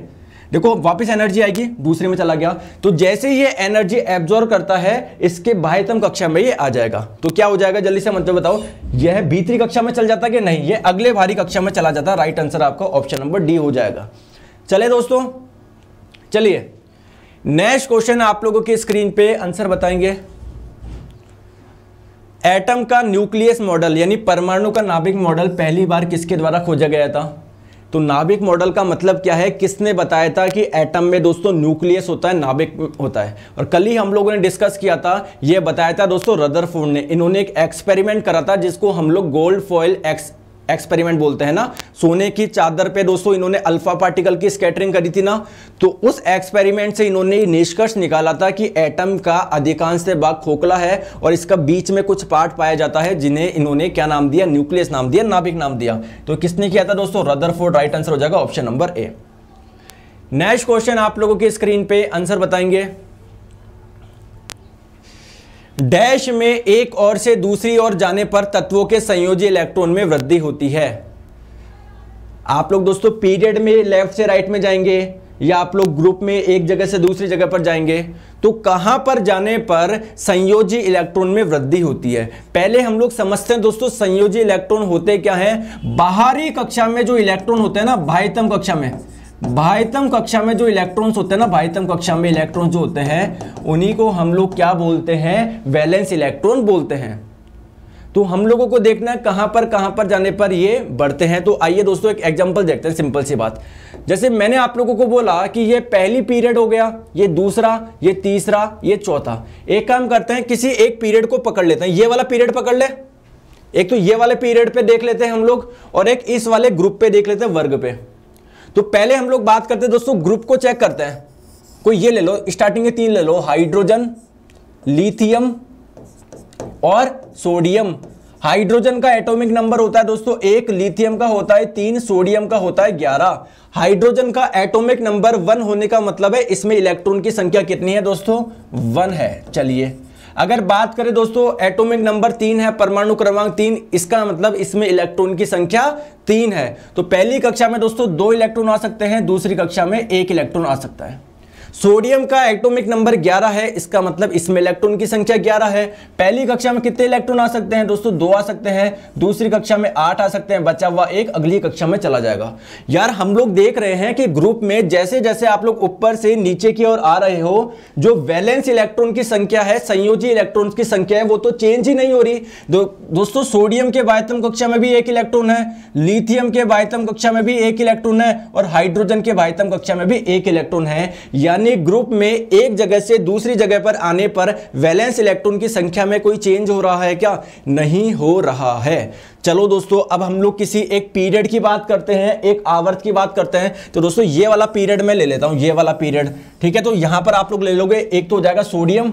देखो, वापस एनर्जी आएगी, दूसरे में चला गया। तो जैसे ये एनर्जी एब्जॉर्व करता है, इसके बाह्यतम कक्षा में ये आ जाएगा। तो क्या हो जाएगा? जल्दी से मतलब बताओ, यह भीतरी कक्षा में चल जाता कि नहीं? ये अगले भारी कक्षा में चला जाता राइट आंसर आपका ऑप्शन नंबर डी हो जाएगा। चले दोस्तों, चलिए। नेक्स्ट क्वेश्चन आप लोगों के स्क्रीन पे आंसर बताएँगे। एटम का न्यूक्लियस मॉडल यानी परमाणु का नाभिक मॉडल पहली बार किसके द्वारा खोजा गया था? तो नाभिक मॉडल का मतलब क्या है? किसने बताया था कि एटम में दोस्तों न्यूक्लियस होता है, नाभिक होता है। और कल ही हम लोगों ने डिस्कस किया था यह बताया था दोस्तों रदरफोर्ड ने। इन्होंने एक एक्सपेरिमेंट करा था जिसको हम लोग गोल्ड फॉइल एक्स एक्सपेरिमेंट बोलते हैं ना। सोने की चादर पे दोस्तों इन्होंने अल्फ़ा पार्टिकल की स्कैटरिंग करी थी ना। तो उस एक्सपेरिमेंट से इन्होंने निष्कर्ष निकाला था कि एटम का अधिकांश भाग खोखला है और इसका बीच में कुछ पार्ट पाया जाता है जिन्हें इन्होंने क्या नाम दिया? न्यूक्लियस नाम दिया, नाभिक नाम दिया। तो किसने किया था दोस्तों? रदरफोर्ड राइट आंसर हो जाएगा option number A next question आप लोगों के स्क्रीन पे आंसर बताएँगे। डैश में एक और से दूसरी ओर जाने पर तत्वों के संयोजी इलेक्ट्रॉन में वृद्धि होती है। आप लोग दोस्तों पीरियड में लेफ़्ट से राइट में जाएँगे या आप लोग ग्रुप में एक जगह से दूसरी जगह पर जाएँगे तो कहाँ पर जाने पर संयोजी इलेक्ट्रॉन में वृद्धि होती है? पहले हम लोग समझते हैं दोस्तों संयोजी इलेक्ट्रॉन होते क्या है? बाहरी कक्षा में जो इलेक्ट्रॉन होते हैं ना, बाह्यतम कक्षा में। भाइतम कक्षा में जो इलेक्ट्रॉन्स होते हैं ना भाइतम कक्षा में इलेक्ट्रॉन जो होते हैं, उन्हीं को हम लोग क्या बोलते हैं? वैलेंस इलेक्ट्रॉन बोलते हैं। तो हम लोगों को देखना है कहाँ पर कहाँ पर जाने पर ये बढ़ते हैं। तो आइए दोस्तों, एक एग्जांपल देखते हैं सिंपल सी बात। जैसे मैंने आप लोगों को बोला कि ये पहली पीरियड हो गया, ये दूसरा, ये तीसरा, ये चौथा। एक काम करते हैं, किसी एक पीरियड को पकड़ लेते हैं। ये वाला पीरियड पकड़ ले। एक तो ये वाले पीरियड पे देख लेते हैं हम लोग, और एक इस वाले ग्रुप पे देख लेते हैं, वर्ग पे। तो पहले हम लोग बात करते हैं दोस्तों ग्रुप को चेक करते हैं। कोई ये ले लो स्टार्टिंग के तीन ले लो हाइड्रोजन लिथियम और सोडियम हाइड्रोजन का एटॉमिक नंबर होता है दोस्तों एक लिथियम का होता है तीन सोडियम का होता है ग्यारह। हाइड्रोजन का एटॉमिक नंबर वन होने का मतलब है इसमें इलेक्ट्रॉन की संख्या कितनी है दोस्तों? वन है। चलिए। अगर बात करें दोस्तों एटॉमिक नंबर तीन है, परमाणु क्रमांक तीन, इसका मतलब इसमें इलेक्ट्रॉन की संख्या तीन है। तो पहली कक्षा में दोस्तों, दो इलेक्ट्रॉन आ सकते हैं, दूसरी कक्षा में एक इलेक्ट्रॉन आ सकता है। सोडियम का एटॉमिक नंबर 11 है इसका मतलब इसमें इलेक्ट्रॉन की संख्या 11 है। पहली कक्षा में कितने इलेक्ट्रॉन आ सकते हैं? दोस्तों दो आ सकते हैं। दूसरी कक्षा में आठ आ सकते हैं। बचा हुआ एक अगली कक्षा में चला जाएगा। यार हम लोग देख रहे हैं कि ग्रुप में जैसे जैसे आप लोग ऊपर से नीचे की ओर आ रहे हो जो वैलेंस इलेक्ट्रॉन की संख्या है संयोजी इलेक्ट्रॉन की संख्या है वो तो चेंज ही नहीं हो रही। दो, दोस्तों सोडियम के बायतम कक्षा में भी एक इलेक्ट्रॉन है लिथियम के बायतम कक्षा में भी एक इलेक्ट्रॉन है और हाइड्रोजन के बायतम कक्षा में भी एक इलेक्ट्रॉन है। यानी यानी ग्रुप में एक जगह से दूसरी जगह पर आने पर वैलेंस इलेक्ट्रॉन की संख्या में कोई चेंज हो रहा है क्या? नहीं हो रहा है। चलो दोस्तों, अब हम लोग किसी एक पीरियड की बात करते हैं, एक आवर्त की बात करते हैं। तो दोस्तों, ये वाला पीरियड मैं ले लेता हूँ, ये वाला पीरियड ठीक है तो यहाँ पर आप लोग ले लोगे, एक तो हो जाएगा सोडियम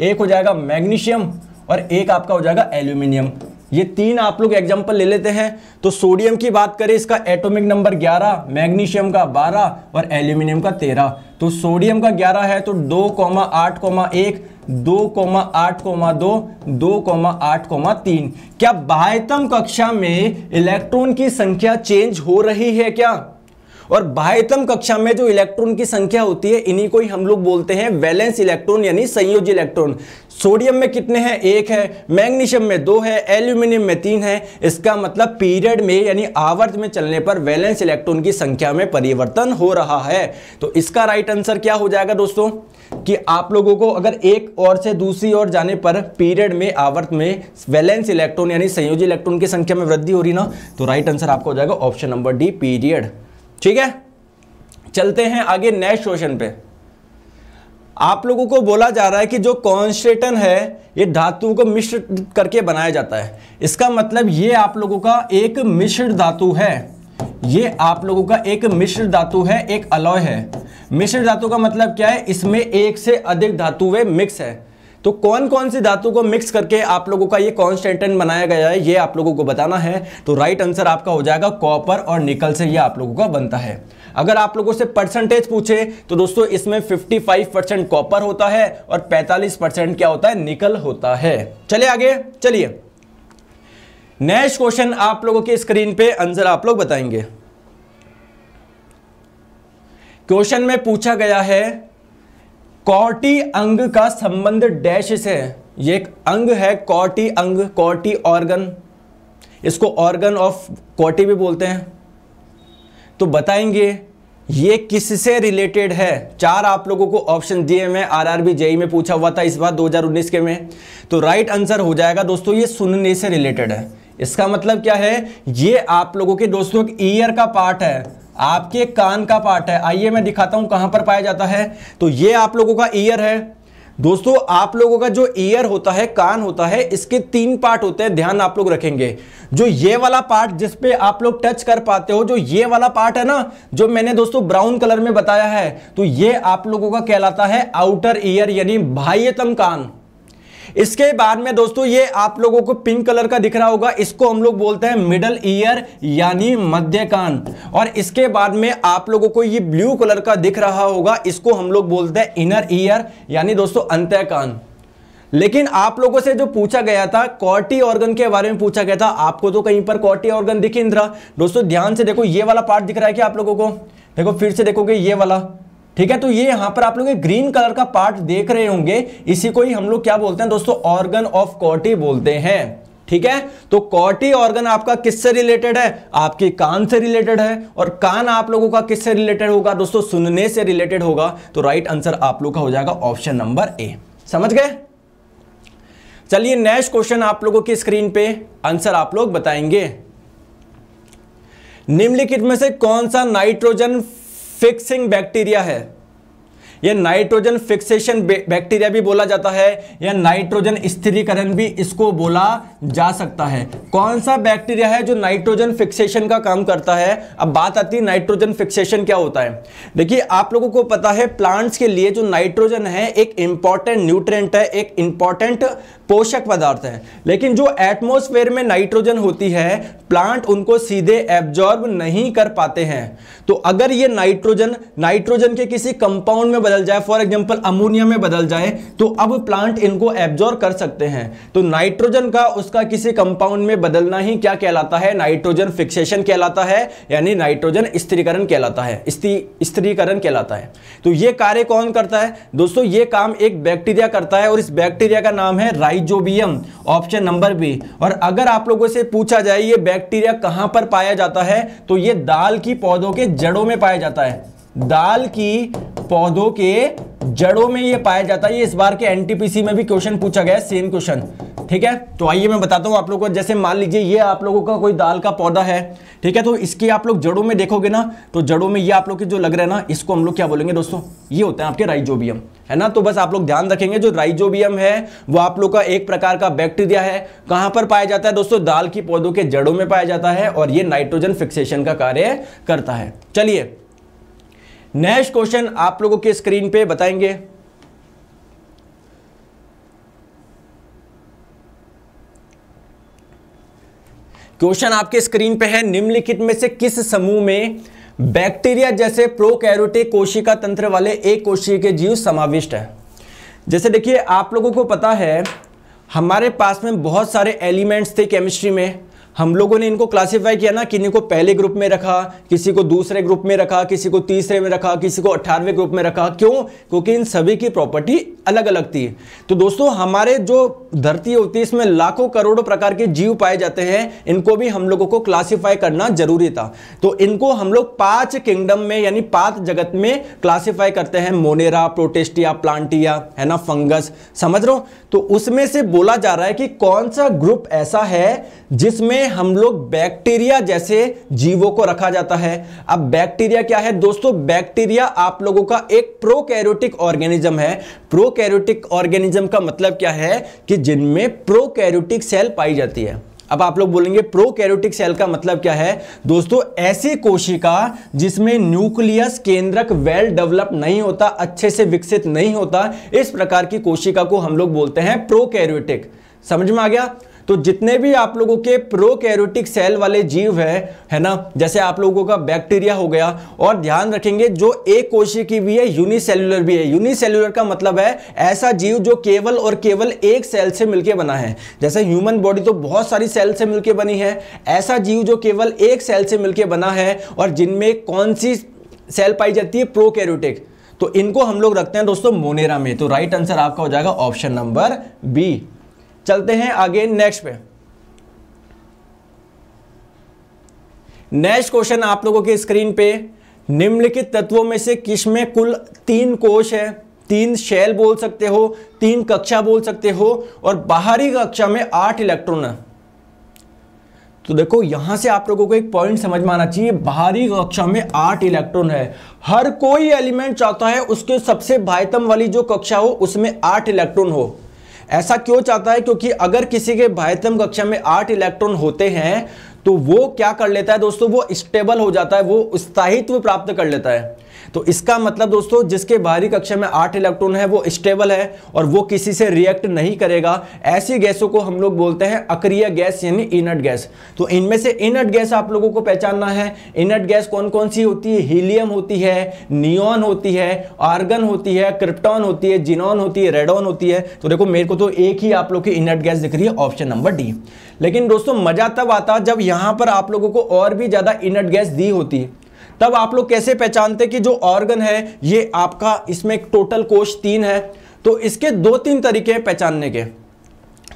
एक हो जाएगा मैग्नीशियम और एक आपका हो जाएगा एल्यूमिनियम ये तीन आप लोग एग्ज़ाम्पल ले लेते हैं। तो सोडियम की बात करें, इसका एटॉमिक नंबर 11 मैग्नीशियम का 12 और एल्यूमिनियम का 13 तो सोडियम का 11 है तो दो कौमा आठ कोमा एक, दो कोमा आठ कोमा दो दो कोमा आठ कोमा तीन। क्या बाह्यतम कक्षा में इलेक्ट्रॉन की संख्या चेंज हो रही है क्या? और बाह्यतम कक्षा में जो इलेक्ट्रॉन की संख्या होती है, इन्हीं को ही हम लोग बोलते हैं वैलेंस इलेक्ट्रॉन यानी संयोजी इलेक्ट्रॉन सोडियम में कितने हैं? एक है. मैग्नीशियम में दो है. एल्यूमिनियम में तीन है. इसका मतलब पीरियड में यानी आवर्त में चलने पर वैलेंस इलेक्ट्रॉन की संख्या में परिवर्तन हो रहा है. तो इसका राइट आंसर क्या हो जाएगा दोस्तों? कि आप लोगों को अगर एक और से दूसरी ओर जाने पर पीरियड में, आवर्त में वैलेंस इलेक्ट्रॉन यानी संयोजी इलेक्ट्रॉन की संख्या में वृद्धि हो रही ना तो राइट आंसर आपको हो जाएगा ऑप्शन नंबर डी पीरियड ठीक है? चलते हैं आगे नेक्स्ट क्वेश्चन पे। आप लोगों को बोला जा रहा है कि जो कॉन्स्टेटन है, ये धातु को मिश्र करके बनाया जाता है। इसका मतलब ये आप लोगों का एक मिश्र धातु है। ये आप लोगों का एक मिश्र धातु है, एक अलॉय है। मिश्र धातु का मतलब क्या है? इसमें एक से अधिक धातुएँ मिक्स है। तो कौन कौन सी धातु को मिक्स करके आप लोगों का ये कॉन्स्टेंटन बनाया गया है, ये आप लोगों को बताना है। तो राइट आंसर आपका हो जाएगा कॉपर और निकल से ये आप लोगों का बनता है। अगर आप लोगों से परसेंटेज पूछे तो दोस्तों इसमें 55 परसेंट कॉपर होता है और 45 परसेंट क्या होता है? निकल होता है। चले आगे, चलिए। नेक्स्ट क्वेश्चन आप लोगों के स्क्रीन पे आंसर आप लोग बताएँगे। क्वेश्चन में पूछा गया है कॉर्टी अंग का संबंध डैश से है। ये एक अंग है कॉर्टी अंग कॉर्टी ऑर्गन। इसको ऑर्गन ऑफ़ कॉर्टी भी बोलते हैं। तो बताएँगे, ये किससे रिलेटेड है? चार आप लोगों को ऑप्शन दिए मैं आरआरबी जेई में पूछा हुआ था इस बार 2019 के में। तो राइट आंसर हो जाएगा दोस्तों, ये सुनने से रिलेटेड है। इसका मतलब क्या है? ये आप लोगों के दोस्तों ईयर का पार्ट है। आपके कान का पार्ट है। आइए मैं दिखाता हूँ कहाँ पर पाया जाता है। तो ये आप लोगों का ईयर है। दोस्तों, आप लोगों का जो ईयर होता है, कान होता है, इसके तीन पार्ट होते हैं, ध्यान आप लोग रखेंगे। जो ये वाला पार्ट जिस पे आप लोग टच कर पाते हो, जो ये वाला पार्ट है ना, जो मैंने दोस्तों ब्राउन कलर में बताया है तो ये आप लोगों का कहलाता है आउटर ईयर यानी बाह्यतम कान। इसके बाद में दोस्तों ये आप लोगों को पिंक कलर का दिख रहा होगा। इसको हम लोग बोलते हैं मिडल ईयर यानी मध्य कान और इसके बाद में आप लोगों को ये ब्लू कलर का दिख रहा होगा। इसको हम लोग बोलते हैं इनर ईयर यानी दोस्तों अंत कान लेकिन आप लोगों से जो पूछा गया था कॉर्टी ऑर्गन के बारे में पूछा गया था, आपको तो कहीं पर कॉर्टी ऑर्गन दिख रहा। दोस्तों ध्यान से देखो, ये वाला पार्ट दिख रहा है क्या आप लोगों को? देखो, फिर से देखोगे ये वाला। ठीक है तो ये यहाँ पर आप लोग ग्रीन कलर का पार्ट देख रहे होंगे। इसी को ही हम लोग क्या बोलते हैं दोस्तों? ऑर्गन ऑफ़ कॉर्टी बोलते हैं। ठीक है तो कॉटी ऑर्गन आपका किससे रिलेटेड है? आपके कान से रिलेटेड है। और कान आप लोगों का किससे रिलेटेड होगा दोस्तों? सुनने से रिलेटेड होगा। तो राइट आंसर आप लोग का हो जाएगा ऑप्शन नंबर ए समझ गए? चलिए नेक्स्ट क्वेश्चन आप लोगों की स्क्रीन पे आंसर आप लोग बताएँगे। निम्नलिखित में से कौन सा नाइट्रोजन फिक्सिंग बैक्टीरिया है। यह नाइट्रोजन फिक्सेशन बैक्टीरिया भी बोला जाता है, या नाइट्रोजन स्थिरीकरण भी इसको बोला जा सकता है। कौन सा बैक्टीरिया है जो नाइट्रोजन फिक्सेशन का काम करता है? अब बात आती है नाइट्रोजन फिक्सेशन क्या होता है। देखिए, आप लोगों को पता है प्लांट्स के लिए जो नाइट्रोजन है, एक इंपॉर्टेंट न्यूट्रेंट है, एक इंपॉर्टेंट पोषक पदार्थ है। लेकिन जो एटमोस्फेयर में नाइट्रोजन होती है प्लांट उनको सीधे एब्जॉर्ब नहीं कर पाते हैं। तो अगर ये नाइट्रोजन नाइट्रोजन के किसी कंपाउंड में बदल जाए फॉर एग्जांपल अमोनिया में बदल जाए तो अब प्लांट इनको एब्जॉर्ब कर सकते हैं। तो नाइट्रोजन का उसका किसी कंपाउंड में बदलना ही क्या कहलाता है? नाइट्रोजन फिक्सेशन कहलाता है, यानी नाइट्रोजन स्त्रीकरण कहलाता है स्त्रीकरण कहलाता है। तो ये कार्य कौन करता है? दोस्तों, ये काम एक बैक्टीरिया करता है और इस बैक्टीरिया का नाम है राइजोबियम ऑप्शन नंबर बी। और अगर आप लोगों से पूछा जाए, ये बैक्टीरिया कहाँ पर पाया जाता है तो ये दाल की पौधों के जड़ों में पाया जाता है। दाल की पौधों के जड़ों में ये पाया जाता है। ये इस बार के एनटीपीसी में भी क्वेश्चन पूछा गया सेम क्वेश्चन ठीक है? तो आइए मैं बताता हूँ आप लोगों को। जैसे मान लीजिए ये आप लोगों का कोई दाल का पौधा है, ठीक है? तो इसकी आप लोग जड़ों में देखोगे ना तो जड़ों में ये आप लोग के जो लग रहा है ना, इसको हम लोग क्या बोलेंगे दोस्तों? ये होते हैं आपके राइजोबियम है ना? तो बस आप लोग ध्यान रखेंगे, जो राइजोबियम है, वो आप लोग का एक प्रकार का बैक्टीरिया है। कहाँ पर पाया जाता है दोस्तों? दाल की पौधों के जड़ों में पाया जाता है और ये नाइट्रोजन फिक्सेशन का कार्य करता है। चलिए नेक्स्ट क्वेश्चन आप लोगों के स्क्रीन पे बताएँगे। क्वेश्चन आपके स्क्रीन पे है, निम्नलिखित में से किस समूह में बैक्टीरिया जैसे प्रोकैरोटिक कोशिका तंत्र वाले एक कोशिका के जीव समाविष्ट है? जैसे देखिए, आप लोगों को पता है, हमारे पास में बहुत सारे एलिमेंट्स थे केमिस्ट्री में। हम लोगों ने इनको क्लासिफाई किया ना, किन्हीं को पहले ग्रुप में रखा, किसी को दूसरे ग्रुप में रखा, किसी को तीसरे में रखा, किसी को अठारहवें ग्रुप में रखा। क्यों? क्योंकि इन सभी की प्रॉपर्टी अलग अलग थी। तो दोस्तों, हमारे जो धरती होती है, इसमें लाखों करोड़ों प्रकार के जीव पाए जाते हैं। इनको भी हम लोगों को क्लासीफाई करना ज़रूरी था। तो इनको हम लोग पाँच किंगडम में, यानी पाँच जगत में क्लासीफाई करते हैं। मोनेरा, प्रोटेस्टिया, प्लांटिया, है ना, फंगस। समझ हो? तो उसमें से बोला जा रहा है कि कौन सा ग्रुप ऐसा है जिसमें हम लोग बैक्टीरिया जैसे जीवों को रखा जाता है। अब बैक्टीरिया क्या है? दोस्तों, बैक्टीरिया आप लोगों का एक प्रोकैरियोटिक ऑर्गेनिज्म है। प्रोकैरियोटिक ऑर्गेनिज्म का मतलब क्या है कि जिनमें प्रोकैरियोटिक सेल पाई जाती है। अब आप लोग बोलेंगे, प्रोकैरियोटिक सेल का मतलब क्या है? दोस्तों, ऐसी कोशिका जिसमें न्यूक्लियस केंद्रक वेल डेवलप नहीं होता, अच्छे से विकसित नहीं होता, इस प्रकार की कोशिका को हम लोग बोलते हैं प्रोकैरियोटिक। समझ में आ गया? तो जितने भी आप लोगों के प्रोकैरियोटिक सेल वाले जीव है है ना, जैसे आप लोगों का बैक्टीरिया हो गया, और ध्यान रखेंगे जो एक कोशी की भी है यूनिसेल्युलर भी है। यूनिसेल्युलर का मतलब है ऐसा जीव जो केवल और केवल एक सेल से मिलकर बना है। जैसे ह्यूमन बॉडी तो बहुत सारी सेल से मिलकर बनी है। ऐसा जीव जो केवल एक सेल से मिलकर बना है, और जिनमें कौन सी सेल पाई जाती है? प्रोकैरियोटिक। तो इनको हम लोग रखते हैं दोस्तों मोनेरा में। तो राइट आंसर आपका हो जाएगा ऑप्शन नंबर बी। चलते हैं आगे नेक्स्ट पे। नेक्स्ट क्वेश्चन आप लोगों के स्क्रीन पे। निम्नलिखित तत्वों में से किसमें कुल तीन कोश है? तीन शेल बोल सकते हो, तीन कक्षा बोल सकते हो, और बाहरी कक्षा में आठ इलेक्ट्रॉन है। तो देखो, यहाँ से आप लोगों को एक पॉइंट समझ में आना चाहिए, बाहरी कक्षा में आठ इलेक्ट्रॉन है। हर कोई एलिमेंट चाहता है उसके सबसे भाईतम वाली जो कक्षा हो, उसमें आठ इलेक्ट्रॉन हो। ऐसा क्यों चाहता है? क्योंकि अगर किसी के बाह्यतम कक्षा में आठ इलेक्ट्रॉन होते हैं तो वो क्या कर लेता है दोस्तों? वो स्टेबल हो जाता है, वो स्थायित्व प्राप्त कर लेता है। तो इसका मतलब दोस्तों, जिसके बाहरी कक्षा में आठ इलेक्ट्रॉन है, वो स्टेबल है और वो किसी से रिएक्ट नहीं करेगा। ऐसी गैसों को हम लोग बोलते हैं अक्रिय गैस यानी इनट गैस। तो इनमें से इनट गैस आप लोगों को पहचानना है। इनट गैस कौन कौन सी होती है? हीलियम होती है, नियोन होती है, आर्गन होती है, क्रिप्टॉन होती है, जिनॉन होती है, रेडॉन होती है। तो देखो, मेरे को तो एक ही आप लोग की इनट गैस दिख रही है ऑप्शन नंबर डी लेकिन दोस्तों, मज़ा तब आता जब यहाँ पर आप लोगों को और भी ज़्यादा इनट गैस दी होती है। तब आप लोग कैसे पहचानते कि जो ऑर्गन है, ये आपका इसमें टोटल कोश तीन है? तो इसके दो तीन तरीके हैं पहचानने के।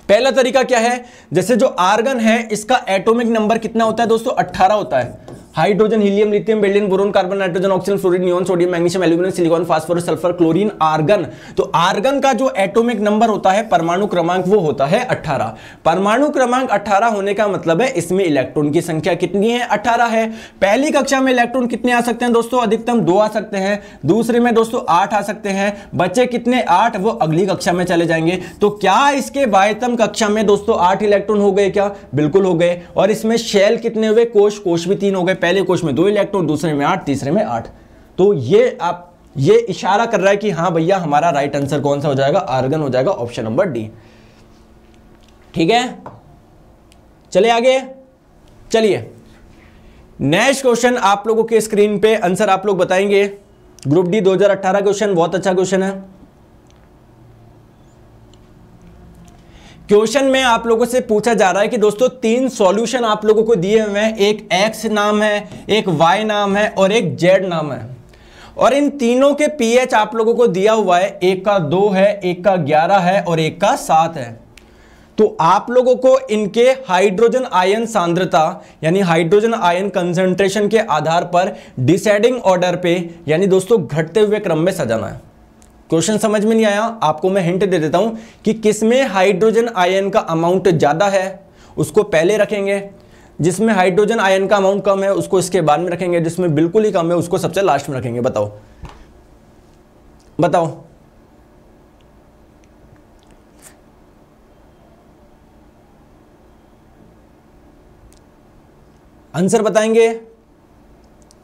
पहला तरीका क्या है? जैसे जो आर्गन है, इसका एटॉमिक नंबर कितना होता है दोस्तों? 18 होता है। Hydrogen, helium, lithium beryllium boron, carbon, nitrogen, oxygen, fluorine, neon, sodium, magnesium, aluminium, silicon, phosphorus, sulphur, chlorine, argon. तो आर्गन का जो एटॉमिक नंबर होता है, परमाणु क्रमांक वो होता है 18 परमाणु क्रमांक 18 होने का मतलब है, इसमें इलेक्ट्रॉन की संख्या कितनी है? 18 है। पहली कक्षा में इलेक्ट्रॉन कितने आ सकते हैं दोस्तों? अधिकतम दो आ सकते हैं। दूसरे में दोस्तों आठ आ सकते हैं। बच्चे कितने? आठ। वो अगली कक्षा में चले जाएँगे। तो क्या इसके बाह्यतम कक्षा में दोस्तों आठ इलेक्ट्रॉन हो गए क्या? बिल्कुल हो गए। और इसमें शेल कितने हुए? कोश। कोश भी तीन हो गए। पहले कोश में दो इलेक्ट्रॉन, दूसरे में आठ, तीसरे में आठ। तो ये आप, ये इशारा कर रहा है कि हाँ भैया, हमारा राइट आंसर कौन सा हो जाएगा? आर्गन हो जाएगा ऑप्शन नंबर डी ठीक है? चले आगे? चलिए। नेक्स्ट क्वेश्चन आप लोगों के स्क्रीन पे आंसर आप लोग बताएँगे। ग्रुप डी 2018 क्वेश्चन बहुत अच्छा क्वेश्चन है। क्वेश्चन में आप लोगों से पूछा जा रहा है कि दोस्तों, तीन सॉल्यूशन आप लोगों को दिए हुए हैं। एक एक्स नाम है, एक वाई नाम है और एक जेड नाम है। और इन तीनों के पीएच आप लोगों को दिया हुआ है। एक का दो है, एक का ग्यारह है और एक का सात है। तो आप लोगों को इनके हाइड्रोजन आयन सांद्रता, यानी हाइड्रोजन आयन कंसेंट्रेशन के आधार पर डिसाइडिंग ऑर्डर पे, यानी दोस्तों, घटते हुए क्रम में सजाना है। क्वेश्चन समझ में नहीं आया, आपको मैं हिंट दे देता हूँ कि किसमें हाइड्रोजन आयन का अमाउंट ज़्यादा है? उसको पहले रखेंगे। जिसमें हाइड्रोजन आयन का अमाउंट कम है, उसको इसके बाद में रखेंगे। जिसमें बिल्कुल ही कम है, उसको सबसे लास्ट में रखेंगे। बताओ। बताओ। आंसर बताएँगे।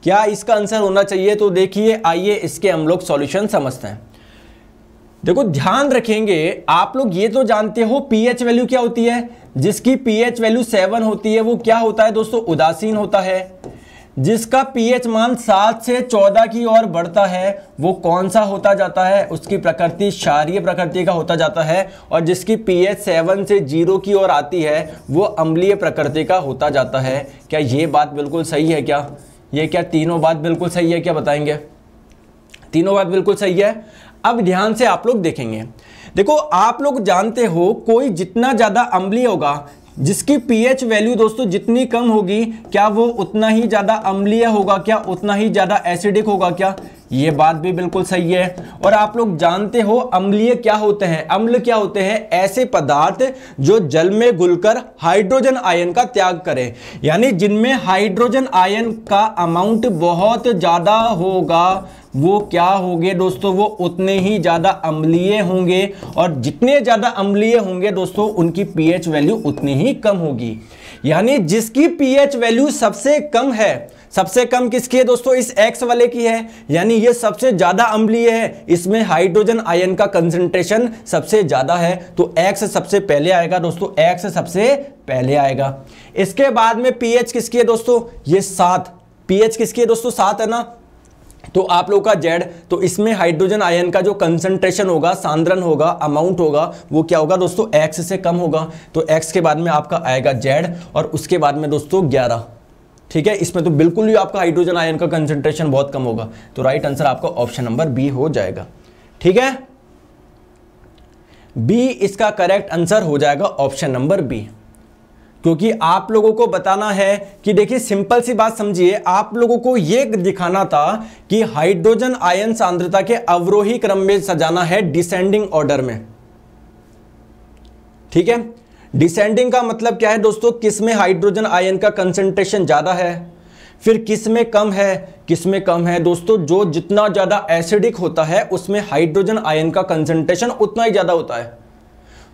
क्या इसका आंसर होना चाहिए? तो देखिए, आइए इसके हम लोग सॉल्यूशन समझते हैं। देखो, ध्यान रखेंगे, आप लोग ये तो जानते हो पीएच वैल्यू क्या होती है? जिसकी पीएच वैल्यू सेवन होती है, वो क्या होता है दोस्तों? उदासीन होता है। जिसका पीएच मान सात से चौदह की ओर बढ़ता है, वो कौन सा होता जाता है? उसकी प्रकृति, क्षारीय प्रकृति का होता जाता है, और जिसकी पीएच सेवन से ज़ीरो की ओर आती है, वो अम्लीय प्रकृति का होता जाता है। क्या ये बात बिल्कुल सही है क्या? ये क्या तीनों बात बिल्कुल सही है क्या बताएँगे? तीनों बात बिल्कुल सही है। अब ध्यान से आप लोग देखेंगे। देखो, आप लोग जानते हो, कोई जितना ज़्यादा अम्लीय होगा, जिसकी पीएच वैल्यू दोस्तों जितनी कम होगी, क्या वो उतना ही ज़्यादा अम्लीय होगा, क्या उतना ही ज़्यादा एसिडिक होगा, क्या? ये बात भी बिल्कुल सही है। और आप लोग जानते हो अम्लीय क्या होते हैं? अम्ल क्या होते हैं? ऐसे पदार्थ जो जल में घुलकर हाइड्रोजन आयन का त्याग करें। यानी जिनमें हाइड्रोजन आयन का अमाउंट बहुत ज़्यादा होगा, वो क्या होंगे दोस्तों? वो उतने ही ज़्यादा अम्लीय होंगे। और जितने ज़्यादा अम्लीय होंगे दोस्तों, उनकी पीएच वैल्यू उतनी ही कम होगी। यानी जिसकी पीएच वैल्यू सबसे कम है सबसे कम किसकी है दोस्तों? इस एक्स वाले की है। यानी ये सबसे ज़्यादा अम्लीय है। इसमें हाइड्रोजन आयन का कंसेंट्रेशन सबसे ज़्यादा है। तो एक्स सबसे पहले आएगा दोस्तों। एक्स सबसे पहले आएगा। इसके बाद में पीएच किसकी है दोस्तों? ये सात। पीएच किसकी है दोस्तों? सात है ना? तो आप लोग का जेड तो इसमें हाइड्रोजन आयन का जो कंसंट्रेशन होगा सांद्रन होगा अमाउंट होगा, वो क्या होगा दोस्तों? एक्स से कम होगा। तो एक्स के बाद में आपका आएगा जेड और उसके बाद में दोस्तों ग्यारह। ठीक है, इसमें तो बिल्कुल ही आपका हाइड्रोजन आयन का कंसेंट्रेशन बहुत कम होगा। तो राइट आंसर आपका ऑप्शन नंबर बी हो जाएगा। ठीक है? बी इसका करेक्ट आंसर हो जाएगा ऑप्शन नंबर बी क्योंकि आप लोगों को बताना है कि देखिए सिंपल सी बात समझिए, आप लोगों को यह दिखाना था कि हाइड्रोजन आयन सांद्रता के अवरोही क्रम में सजाना है डिसेंडिंग ऑर्डर में। ठीक है? डिसेंडिंग का मतलब क्या है दोस्तों? किसमें हाइड्रोजन आयन का कंसेंट्रेशन ज़्यादा है? फिर किसमें कम है? किसमें कम है दोस्तों? जो जितना ज़्यादा एसिडिक होता है, उसमें हाइड्रोजन आयन का कंसेंट्रेशन उतना ही ज़्यादा होता है।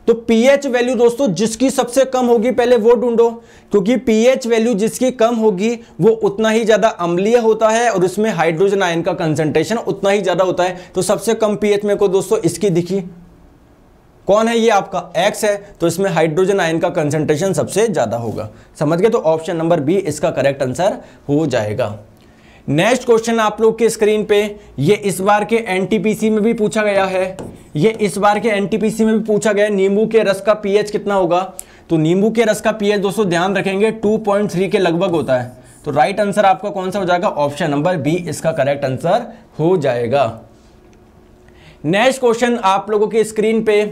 तो पीएच वैल्यू दोस्तों, जिसकी सबसे कम होगी, पहले वो ढूंढो। क्योंकि पीएच वैल्यू जिसकी कम होगी, वो उतना ही ज़्यादा अम्लीय होता है और उसमें हाइड्रोजन आयन का कंसेंट्रेशन उतना ही ज़्यादा होता है। तो सबसे कम पीएच में को दोस्तों, इसकी दिखी। कौन है ये आपका? एक्स है तो इसमें हाइड्रोजन आयन का कंसेंट्रेशन सबसे ज़्यादा होगा। समझ गए? तो ऑप्शन नंबर बी इसका करेक्ट आंसर हो जाएगा। नेक्स्ट क्वेश्चन आप लोग के स्क्रीन पे, ये इस बार के एनटीपीसी में भी पूछा गया है। ये इस बार के एनटीपीसी में भी पूछा गया नींबू के रस का पीएच कितना होगा? तो नींबू के रस का पीएच दोस्तों, ध्यान रखेंगे 2.3 के लगभग होता है। तो राइट आंसर आपका कौन सा हो जाएगा? ऑप्शन नंबर बी इसका करेक्ट आंसर हो जाएगा। नेक्स्ट क्वेश्चन आप लोगों के स्क्रीन पे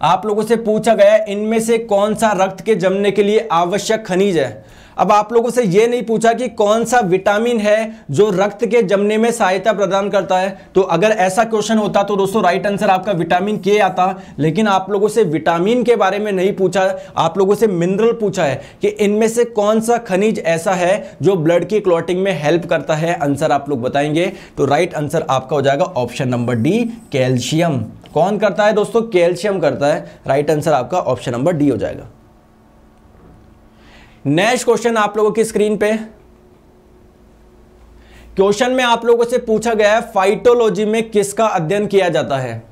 आप लोगों से पूछा गया, इनमें से कौन सा रक्त के जमने के लिए आवश्यक खनिज है? अब आप लोगों से यह नहीं पूछा कि कौन सा विटामिन है जो रक्त के जमने में सहायता प्रदान करता है। तो अगर ऐसा क्वेश्चन होता तो दोस्तों राइट आंसर आपका विटामिन के आता। लेकिन आप लोगों से विटामिन के बारे में नहीं पूछा, आप लोगों से मिनरल पूछा है कि इनमें से कौन सा खनिज ऐसा है जो ब्लड की क्लॉटिंग में हेल्प करता है? आंसर आप लोग बताएँगे। तो राइट आंसर आपका हो जाएगा ऑप्शन नंबर डी, कैल्शियम। कौन करता है दोस्तों? कैल्शियम करता है। राइट आंसर आपका ऑप्शन नंबर डी हो जाएगा। नेक्स्ट क्वेश्चन आप लोगों की स्क्रीन पे। क्वेश्चन में आप लोगों से पूछा गया है फाइटोलॉजी में किसका अध्ययन किया जाता है?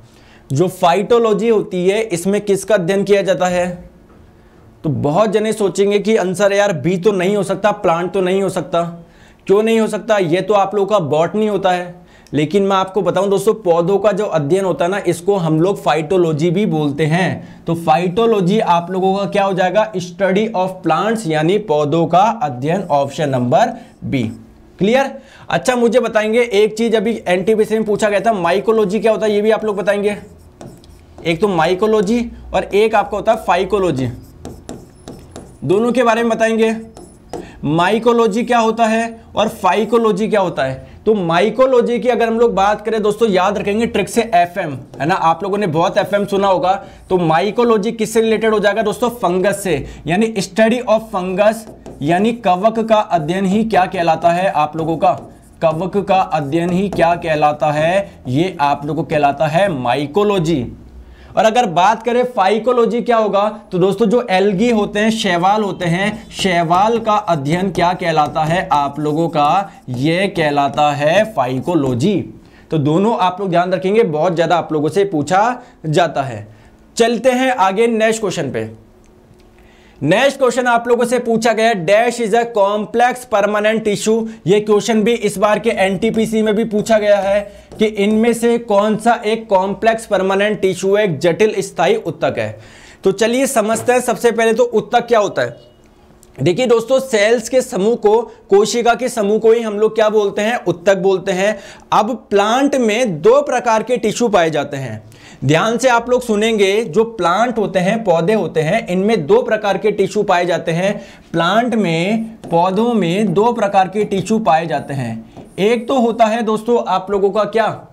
जो फाइटोलॉजी होती है, इसमें किसका अध्ययन किया जाता है? तो बहुत जने सोचेंगे कि आंसर यार बी तो नहीं हो सकता प्लांट तो नहीं हो सकता। क्यों नहीं हो सकता? ये तो आप लोगों का बॉटनी होता है। लेकिन मैं आपको बताऊँ दोस्तों, पौधों का जो अध्ययन होता है ना, इसको हम लोग फाइटोलॉजी भी बोलते हैं। तो फाइटोलॉजी आप लोगों का क्या हो जाएगा? स्टडी ऑफ़ प्लांट्स यानी पौधों का अध्ययन ऑप्शन नंबर बी क्लियर अच्छा मुझे बताएँगे, एक चीज़ अभी एनटीपीसी में पूछा गया था माइकोलॉजी क्या होता है, ये भी आप लोग बताएँगे। एक तो माइकोलॉजी और एक आपका होता है फाइकोलॉजी दोनों के बारे में बताएँगे। माइकोलॉजी क्या होता है और फाइकोलॉजी क्या होता है? तो माइकोलॉजी की अगर हम लोग बात करें, दोस्तों, याद रखेंगे ट्रिक से एफएम है ना? आप लोगों ने बहुत एफएम सुना होगा। तो माइकोलॉजी किससे रिलेटेड हो जाएगा, दोस्तों? फंगस से, यानी स्टडी ऑफ़ फंगस यानी कवक का अध्ययन ही क्या कहलाता है आप लोगों का? कवक का अध्ययन ही क्या कहलाता है? ये आप लोगों को कहलाता है माइकोलॉजी और अगर बात करें फाइकोलॉजी क्या होगा तो दोस्तों जो एल्गी होते हैं, शैवाल होते हैं, शैवाल का अध्ययन क्या कहलाता है? आप लोगों का यह कहलाता है फाइकोलॉजी तो दोनों आप लोग ध्यान रखेंगे, बहुत ज़्यादा आप लोगों से पूछा जाता है। चलते हैं आगे नेक्स्ट क्वेश्चन पे। नेक्स्ट क्वेश्चन आप लोगों से पूछा गया dash is a complex permanent tissue ये क्वेश्चन भी इस बार के एनटीपीसी में भी पूछा गया है कि इनमें से कौन सा एक कॉम्प्लेक्स परमानेंट टिश्यू एक जटिल स्थायी उत्तक है। तो चलिए समझते हैं। सबसे पहले तो उत्तक क्या होता है? देखिए दोस्तों सेल्स के समूह को, कोशिका के समूह को ही हम लोग क्या बोलते हैं? उत्तक बोलते हैं। अब प्लांट में दो प्रकार के टिश्यू पाए जाते हैं। ध्यान से आप लोग सुनेंगे, जो प्लांट होते हैं, पौधे होते हैं, इनमें दो प्रकार के टिश्यू पाए जाते हैं। प्लांट में, पौधों में दो प्रकार के टिश्यू पाए जाते हैं। एक तो होता है दोस्तों, आप लोगों का क्या?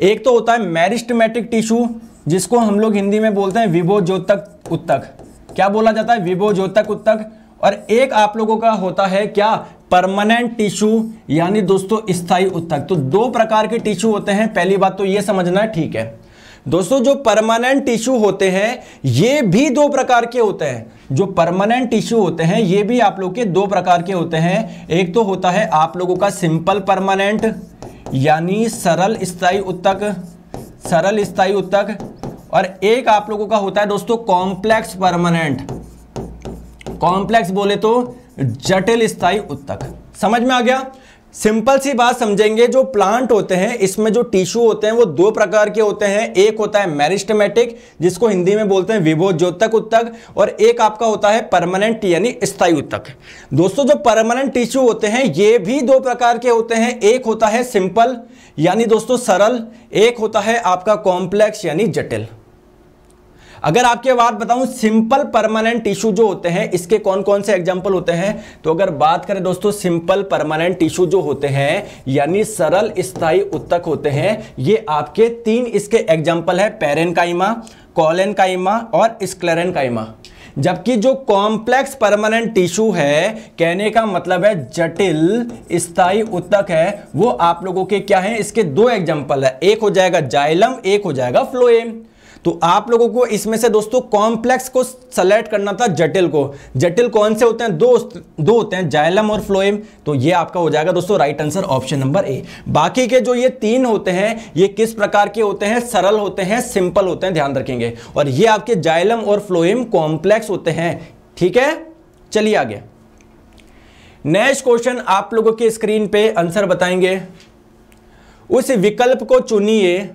एक तो होता है मैरिस्टमेटिक टिश्यू जिसको हम लोग हिंदी में बोलते हैं विभो ज्योतक उत्तक। क्या बोला जाता है? विभो ज्योतक उत्तक। और एक आप लोगों का होता है क्या? परमानेंट टिश्यू यानी दोस्तों, स्थायी उत्तक। तो दो प्रकार के टिश्यू होते हैं। पहली बात तो यह समझना ठीक है। दोस्तों, जो परमानेंट टिश्यू होते हैं, ये भी दो प्रकार के होते हैं। जो परमानेंट टिश्यू होते हैं, ये भी आप लोग के दो प्रकार के होते हैं। एक तो होता है आप लोगों का सिंपल परमानेंट यानी सरल स्थायी उत्तक, सरल स्थायी उत्तक। और एक आप लोगों का होता है दोस्तों कॉम्प्लेक्स परमानेंट कॉम्प्लेक्स बोले तो जटिल स्थायी उत्तक। समझ में आ गया? सिंपल सी बात समझेंगे, जो प्लांट होते हैं, इसमें जो टिश्यू होते हैं, वो दो प्रकार के होते हैं। एक होता है मैरिस्टमेटिक जिसको हिंदी में बोलते हैं विभो ज्योतक उत्तक और एक आपका होता है परमानेंट यानी स्थायी उत्तक दोस्तों, जो परमानेंट टिश्यू होते हैं, ये भी दो प्रकार के होते हैं। एक होता है सिंपल यानी दोस्तों सरल, एक होता है आपका कॉम्प्लेक्स यानी जटिल। अगर आपके बात बताऊँ सिंपल परमानेंट टिश्यू जो होते हैं, इसके कौन कौन से एग्ज़ाम्पल होते हैं? तो अगर बात करें दोस्तों सिंपल परमानेंट टिश्यू जो होते हैं, यानी सरल स्थायी उत्तक होते हैं, ये आपके तीन इसके एग्ज़ाम्पल है पेरेन काइमा कॉलेन काइमा और स्क्लेरन काइमा जबकि जो कॉम्प्लेक्स परमानेंट टिश्यू है, कहने का मतलब है जटिल स्थायी उत्तक है, वो आप लोगों के क्या है? इसके दो एग्जांपल है। एक हो जाएगा जाइलम एक हो जाएगा फ्लोएम तो आप लोगों को इसमें से दोस्तों कॉम्प्लेक्स को सेलेक्ट करना था जटिल को। जटिल कौन से होते हैं? दो दो होते हैं, जाइलम और फ्लोएम। तो ये आपका हो जाएगा दोस्तों right answer option number A बाकी के जो ये तीन होते हैं, ये किस प्रकार के होते हैं? सरल होते हैं सिंपल होते हैं, ध्यान रखेंगे। और ये आपके जाइलम और फ्लोएम कॉम्प्लेक्स होते हैं। ठीक है? चलिए आगे। नेक्स्ट क्वेश्चन आप लोगों के स्क्रीन पे आंसर बताएँगे। उस विकल्प को चुनिए।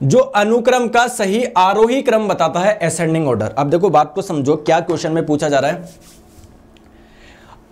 जो अनुक्रम का सही आरोही क्रम बताता है एसेंडिंग ऑर्डर अब देखो बात को समझो, क्या क्वेश्चन में पूछा जा रहा है?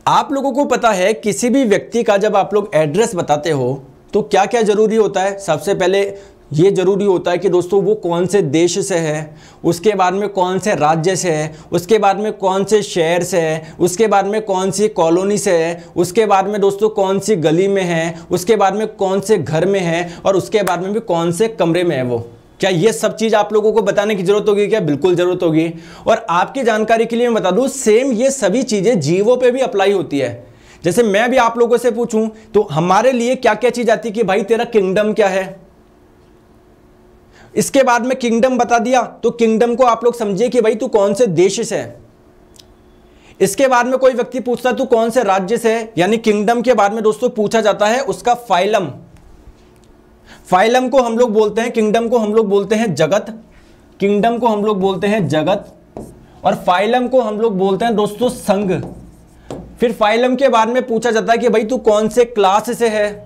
आप लोगों को पता है, किसी भी व्यक्ति का जब आप लोग एड्रेस बताते हो तो क्या क्या ज़रूरी होता है? सबसे पहले ये ज़रूरी होता है कि दोस्तों वो कौन से देश से है, उसके बाद में कौन से राज्य से है, उसके बाद में कौन से शहर से है, उसके बाद में कौन सी कॉलोनी से है, उसके बाद में दोस्तों कौन सी गली में है, उसके बाद में कौन से घर में है और उसके बाद में भी कौन से कमरे में है वो। क्या ये सब चीज़ आप लोगों को बताने की ज़रूरत होगी क्या? बिल्कुल ज़रूरत होगी। और आपकी जानकारी के लिए मैं बता दूँ सेम ये सभी चीज़ें जीवों पे भी अप्लाई होती है। जैसे मैं भी आप लोगों से पूछूँ तो हमारे लिए क्या क्या चीज़ आती है कि भाई तेरा किंगडम क्या है? इसके बाद में किंगडम बता दिया। तो किंगडम को आप लोग समझिए कि भाई तू कौन से देश से है? इसके बाद में कोई व्यक्ति पूछता तू कौन से राज्य से है? यानी किंगडम के बाद में दोस्तों पूछा जाता है उसका फाइलम फाइलम को हम लोग बोलते हैं किंगडम को हम लोग बोलते हैं जगत। किंगडम को हम लोग बोलते हैं जगत। और फाइलम को हम लोग बोलते हैं दोस्तों संघ। फिर फाइलम के बाद में पूछा जाता है कि भाई तू कौन से क्लास से है?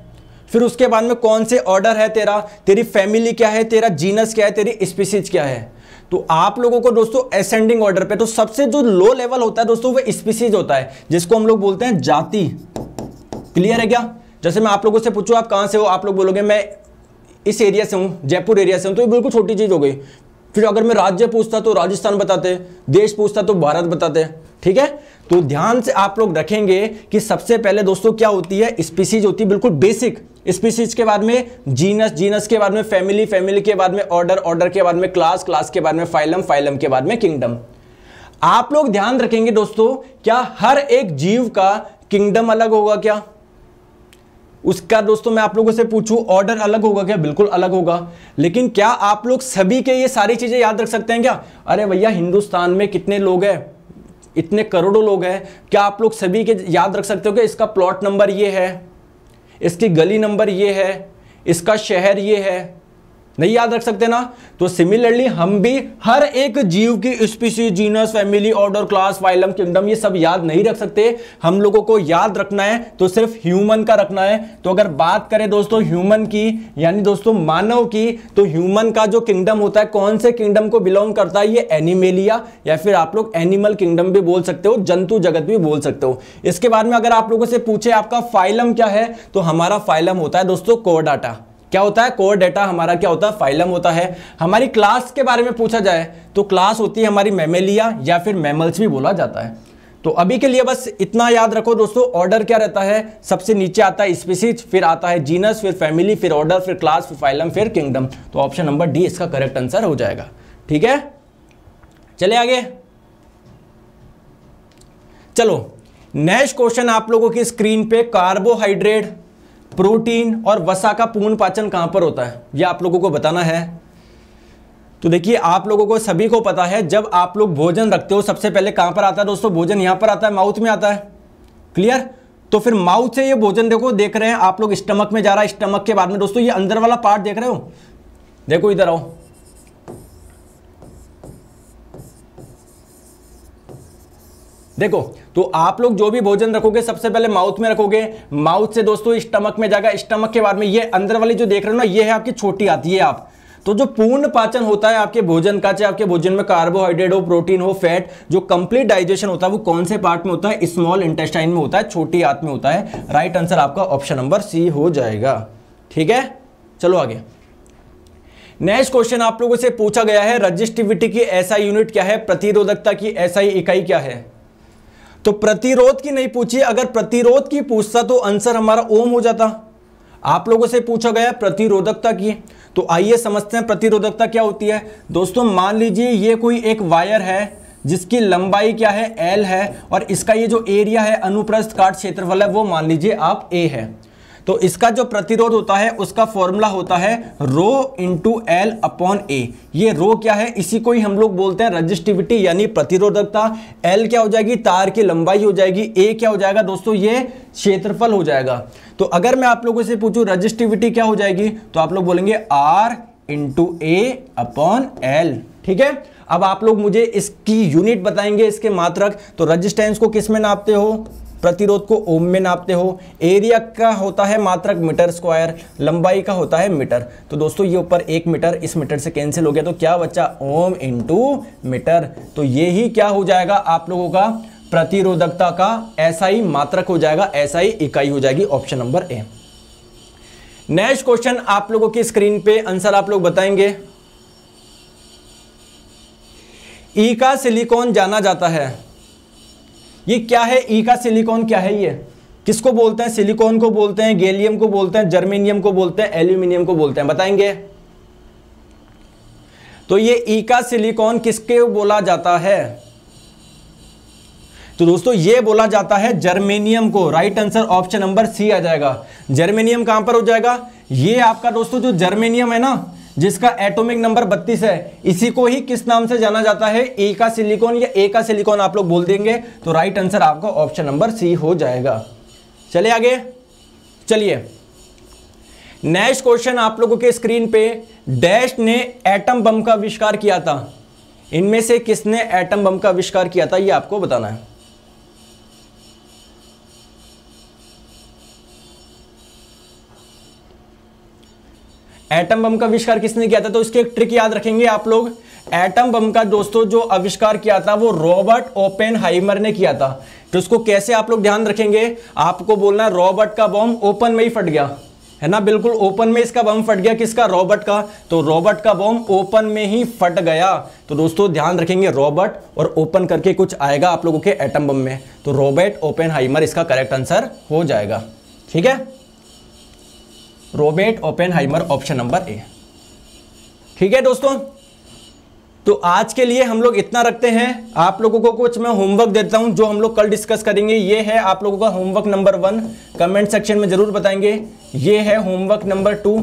फिर उसके बाद में कौन से ऑर्डर है तेरा? तेरी फैमिली क्या है? तेरा जीनस क्या है? तेरी स्पीसीज क्या है? तो आप लोगों को दोस्तों असेंडिंग ऑर्डर पे तो सबसे जो लो लेवल होता है दोस्तों, वो स्पीसीज होता है, जिसको हम लोग बोलते हैं जाति। क्लियर है क्या? जैसे मैं आप लोगों से पूछूँ, आप कहाँ से हो? आप लोग बोलोगे, मैं इस एरिया से हूँ, जयपुर एरिया से हूँ। तो ये बिल्कुल छोटी चीज़ हो गई। फिर अगर मैं राज्य पूछता तो राजस्थान बताते, देश पूछता तो भारत बताते, ठीक है? तो ध्यान से आप लोग रखेंगे कि सबसे पहले दोस्तों क्या होती है? स्पीसीज होती है, बिल्कुल बेसिक स्पीसीज के बाद में जीनस जीनस के बाद में फैमिली फैमिली के बाद में ऑर्डर ऑर्डर के बाद में क्लास क्लास के बाद में फाइलम फाइलम के बाद में किंगडम। आप लोग ध्यान रखेंगे दोस्तों, क्या हर एक जीव का किंगडम अलग होगा क्या? उसका दोस्तों मैं आप लोगों से पूछूँ, ऑर्डर अलग होगा क्या? बिल्कुल अलग होगा। लेकिन क्या आप लोग सभी के ये सारी चीज़ें याद रख सकते हैं क्या? अरे भैया, हिंदुस्तान में कितने लोग हैं? इतने करोड़ों लोग हैं। क्या आप लोग सभी के याद रख सकते हो कि इसका प्लॉट नंबर ये है? इसकी गली नंबर ये है इसका शहर ये है नहीं याद रख सकते ना? तो सिमिलरली हम भी हर एक जीव की species genus family order class phylum kingdom ये सब याद नहीं रख सकते। हम लोगों को याद रखना है तो सिर्फ़ ह्यूमन का रखना है। तो अगर बात करें दोस्तों ह्यूमन की, यानी दोस्तों मानव की तो ह्यूमन का जो किंगडम होता है, कौन से किंगडम को बिलोंग करता है? ये एनिमेलिया या फिर आप लोग एनिमल किंगडम भी बोल सकते हो, जंतु जगत भी बोल सकते हो। इसके बाद में अगर आप लोगों से पूछे आपका फाइलम क्या है तो हमारा फाइलम होता है दोस्तों कोडाटा। क्या होता है? कोर डेटा हमारा क्या होता है? फाइलम होता है। हमारी क्लास के बारे में पूछा जाए तो क्लास होती है हमारी मेमेलिया या फिर मेमल्स भी बोला जाता है। तो अभी के लिए बस इतना याद रखो दोस्तों। ऑर्डर क्या रहता है? सबसे नीचे आता है स्पीसीज फिर आता है जीनस फिर फैमिली फिर ऑर्डर फिर क्लास फिर फाइलम फिर किंगडम तो ऑप्शन नंबर डी इसका करेक्ट आंसर हो जाएगा। ठीक है? चले आगे। चलो नेक्स्ट क्वेश्चन आप लोगों की स्क्रीन पे कार्बोहाइड्रेट प्रोटीन और वसा का पूर्ण पाचन कहाँ पर होता है? यह आप लोगों को बताना है। तो देखिए, आप लोगों को सभी को पता है, जब आप लोग भोजन रखते हो, सबसे पहले कहाँ पर आता है दोस्तों? भोजन यहाँ पर आता है, माउथ में आता है। क्लियर? तो फिर माउथ से ये भोजन देखो, देख रहे हैं, आप लोग स्टमक में जा रहा है, स्टमक के बाद में दोस्तों, ये अंदर वाला पार्ट देख रहे हो? देखो, इधर आओ। देखो तो आप लोग जो भी भोजन रखोगे, सबसे पहले माउथ में रखोगे। माउथ से दोस्तों स्टमक में जाएगा। स्टमक के बाद में ये अंदर वाली जो देख रहे हो ना, ये है आपकी छोटी आती है आप। तो जो पूर्ण पाचन होता है आपके भोजन का, चाहे आपके भोजन में कार्बोहाइड्रेट हो प्रोटीन हो फैट जो कंप्लीट डाइजेशन होता है, वो कौन से पार्ट में होता है? स्मॉल इंटेस्टाइन में होता है, छोटी आंत में होता है। राइट आंसर आपका ऑप्शन नंबर सी हो जाएगा। ठीक है? चलो आगे। नेक्स्ट क्वेश्चन आप लोगों से पूछा गया है, रजिस्टिविटी की ऐसा यूनिट क्या है, प्रतिरोधकता की ऐसा इकाई क्या है? तो प्रतिरोध की नहीं पूछी अगर प्रतिरोध की पूछता तो आंसर हमारा ओम हो जाता। आप लोगों से पूछा गया प्रतिरोधकता की। तो आइए समझते हैं प्रतिरोधकता क्या होती है। दोस्तों, मान लीजिए ये कोई एक वायर है, जिसकी लंबाई क्या है? एल है, और इसका ये जो एरिया है अनुप्रस्थ काट क्षेत्रफल है, वो मान लीजिए आप ए है। तो इसका जो प्रतिरोध होता है, उसका फॉर्मूला होता है rho into L upon A ये रो क्या है? इसी को ही हम लोग बोलते हैं रजिस्टिविटी यानी प्रतिरोधकता। एल क्या हो जाएगी? तार की लंबाई हो जाएगी। ए क्या हो जाएगा? दोस्तों, ये क्षेत्रफल हो जाएगा। तो अगर मैं आप लोगों से पूछूँ रजिस्टिविटी क्या हो जाएगी? तो आप लोग बोलेंगे R into A upon L ठीक है? अब आप लोग मुझे इसकी यूनिट बताएँगे, इसके मात्रक। तो रजिस्टेंस को किसमें नापते हो? प्रतिरोध को ओम में नापते हो। एरिया का होता है मात्रक मीटर स्क्वायर, लंबाई का होता है मीटर। तो दोस्तों, ये ऊपर एक मीटर, इस मीटर से कैंसिल हो गया तो क्या बच्चा ओम इंटू मीटर। तो ये ही क्या हो जाएगा आप लोगों का? प्रतिरोधकता का ऐसा ही मात्रक हो जाएगा ऐसा ही इकाई हो जाएगी option number A next question आप लोगों की स्क्रीन पे आंसर आप लोग बताएँगे। ई का सिलिकॉन जाना जाता है। ये क्या है? ई का सिलिकॉन क्या है ये? किसको बोलते हैं? सिलिकॉन को बोलते हैं गैलियम को बोलते हैं जर्मेनियम को बोलते हैं एल्यूमिनियम को बोलते हैं। बताएँगे? तो ये ई का सिलिकॉन किसके बोला जाता है? तो दोस्तों, ये बोला जाता है जर्मेनियम को। Right answer option number C आ जाएगा। जर्मेनियम कहाँ पर हो जाएगा? ये आपका दोस्तों, जो जर्मेनियम है ना जिसका एटॉमिक नंबर 32 है, इसी को ही किस नाम से जाना जाता है? ए का सिलिकॉन या ए का सिलिकॉन आप लोग बोल देंगे तो राइट आंसर आपका ऑप्शन नंबर सी हो जाएगा। चले आगे, चलिए। नेक्स्ट क्वेश्चन आप लोगों के स्क्रीन पे डैश ने एटम बम का आविष्कार किया था। इनमें से किसने एटम बम का आविष्कार किया था, ये आपको बताना है। एटम बम का आविष्कार किसने किया था? तो इसकी एक ट्रिक याद रखेंगे आप लोग। एटम बम का दोस्तों, जो आविष्कार किया था, वो रॉबर्ट ओपेन ने किया था। तो उसको कैसे आप लोग ध्यान रखेंगे? आपको बोलना रॉबर्ट का बम ओपन में ही फट गया। है ना? बिल्कुल ओपन में इसका बम फट गया। किसका? रॉबर्ट का। तो रॉबर्ट का बम ओपन में ही फट गया। तो दोस्तों, ध्यान रखेंगे रॉबर्ट और ओपन करके कुछ आएगा आप लोगों के एटम बम में। तो रॉबर्ट ओपन इसका करेक्ट आंसर हो जाएगा। ठीक है? Robert Oppenheimer option number A. ठीक है दोस्तों? तो आज के लिए हम लोग इतना रखते हैं। आप लोगों को कुछ मैं होमवर्क देता हूँ, जो हम लोग कल डिस्कस करेंगे। ये है आप लोगों का homework number one comment section में ज़रूर बताएँगे। ये है होमवर्क नंबर टू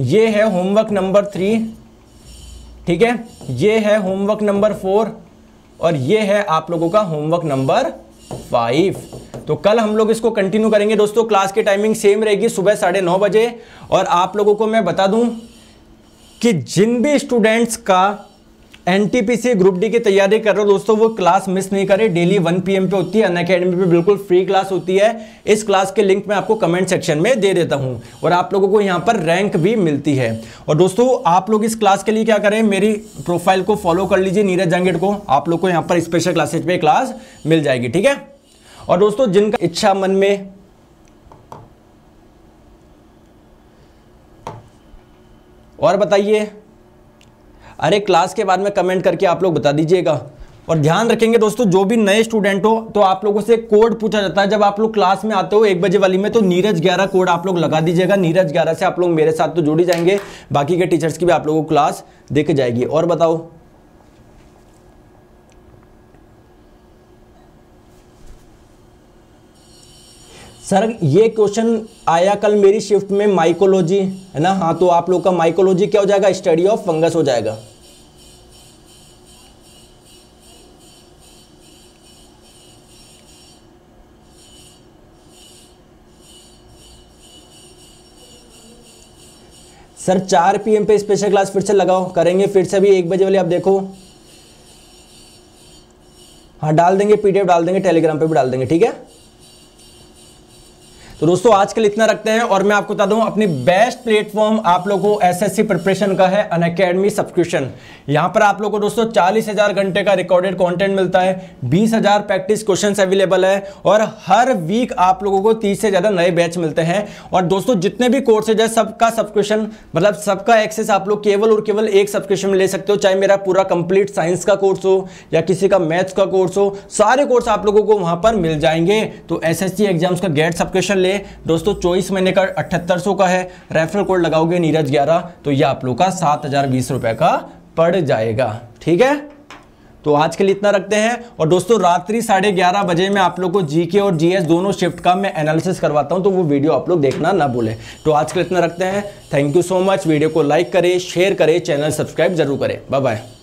ये है होमवर्क नंबर थ्री ठीक है? ये है होमवर्क नंबर फोर और ये है आप लोगों का होमवर्क नंबर फाइव तो कल हम लोग इसको कंटिन्यू करेंगे। दोस्तों क्लास की टाइमिंग सेम रहेगी सुबह साढ़े नौ बजे। और आप लोगों को मैं बता दूँ कि जिन भी स्टूडेंट्स का एनटीपीसी ग्रुप डी की तैयारी कर रहे हो, दोस्तों, वो क्लास मिस नहीं करे। डेली 1 पीएम पे होती है अन अकेडमी पे बिल्कुल फ्री क्लास होती है। इस क्लास के लिंक मैं आपको कमेंट सेक्शन में दे देता हूँ। और आप लोगों को यहाँ पर रैंक भी मिलती है। और दोस्तों, आप लोग इस क्लास के लिए क्या करें, मेरी प्रोफ़ाइल को फॉलो कर लीजिए नीरज जंगेट को। आप लोग को यहाँ पर स्पेशल क्लासेज पे क्लास मिल जाएगी, ठीक है? और दोस्तों, जिनका इच्छा मन में और बताइए, अरे क्लास के बाद में कमेंट करके आप लोग बता दीजिएगा। और ध्यान रखेंगे दोस्तों, जो भी नए स्टूडेंट हो तो आप लोगों से कोड पूछा जाता है। जब आप लोग क्लास में आते हो एक बजे वाली में तो नीरज ग्यारह कोड आप लोग लगा दीजिएगा। नीरज ग्यारह से आप लोग मेरे साथ तो जुड़ी जाएँगे। बाकी के टीचर्स की भी आप लोगों को क्लास दिख जाएगी। और बताओ सर, ये क्वेश्चन आया कल मेरी शिफ्ट में माइकोलॉजी है ना? हाँ तो आप लोग का माइकोलॉजी क्या हो जाएगा? स्टडी ऑफ़ फंगस हो जाएगा। सर, चार पीएम पे स्पेशल क्लास फिर से लगाओ। करेंगे फिर से भी एक बजे वाले, आप देखो। हाँ डाल देंगे पीडीएफ डाल देंगे टेलीग्राम पे भी डाल देंगे, ठीक है? तो दोस्तों आजकल इतना रखते हैं और मैं आपको बता दूँ, अपनी बेस्ट प्लेटफॉर्म आप लोगों को एसएससी प्रिपरेशन का है अन अकेडमी सब्सक्रिप्शन यहाँ पर आप लोगों को दोस्तों, चालीस हज़ार घंटे का रिकॉर्डेड कंटेंट मिलता है, बीस हज़ार प्रैक्टिस क्वेश्चन अवेलेबल है, और हर वीक आप लोगों को तीस से ज़्यादा नए बैच मिलते हैं। और दोस्तों, जितने भी कोर्सेज है, सबका सब्सक्रिप्शन मतलब सबका एक्सेस आप लोग केवल और केवल एक सब्सक्रिप्शन में ले सकते हो, चाहे मेरा पूरा कंप्लीट साइंस का कोर्स हो, या किसी का मैथ्स का कोर्स हो, सारे कोर्स आप लोगों को वहाँ पर मिल जाएँगे। तो एसएससी एग्ज़ाम्स का गेट सब्सक्रिप्शन ले से दोस्तों, चौबीस महीने का अठहत्तर का है। रेफरल कोड लगाओगे नीरज ग्यारह तो ये आप लोग का सात हज़ार का पड़ जाएगा। ठीक है? तो आज के लिए इतना रखते हैं। और दोस्तों, रात्रि साढ़े ग्यारह बजे में आप लोग को जीके और जीएस दोनों शिफ्ट का मैं एनालिसिस करवाता हूँ तो वो वीडियो आप लोग देखना ना भूलें। तो आज के लिए इतना रखते हैं। Thank you so much video को लाइक करें शेयर करें चैनल सब्सक्राइब ज़रूर करें। Bye bye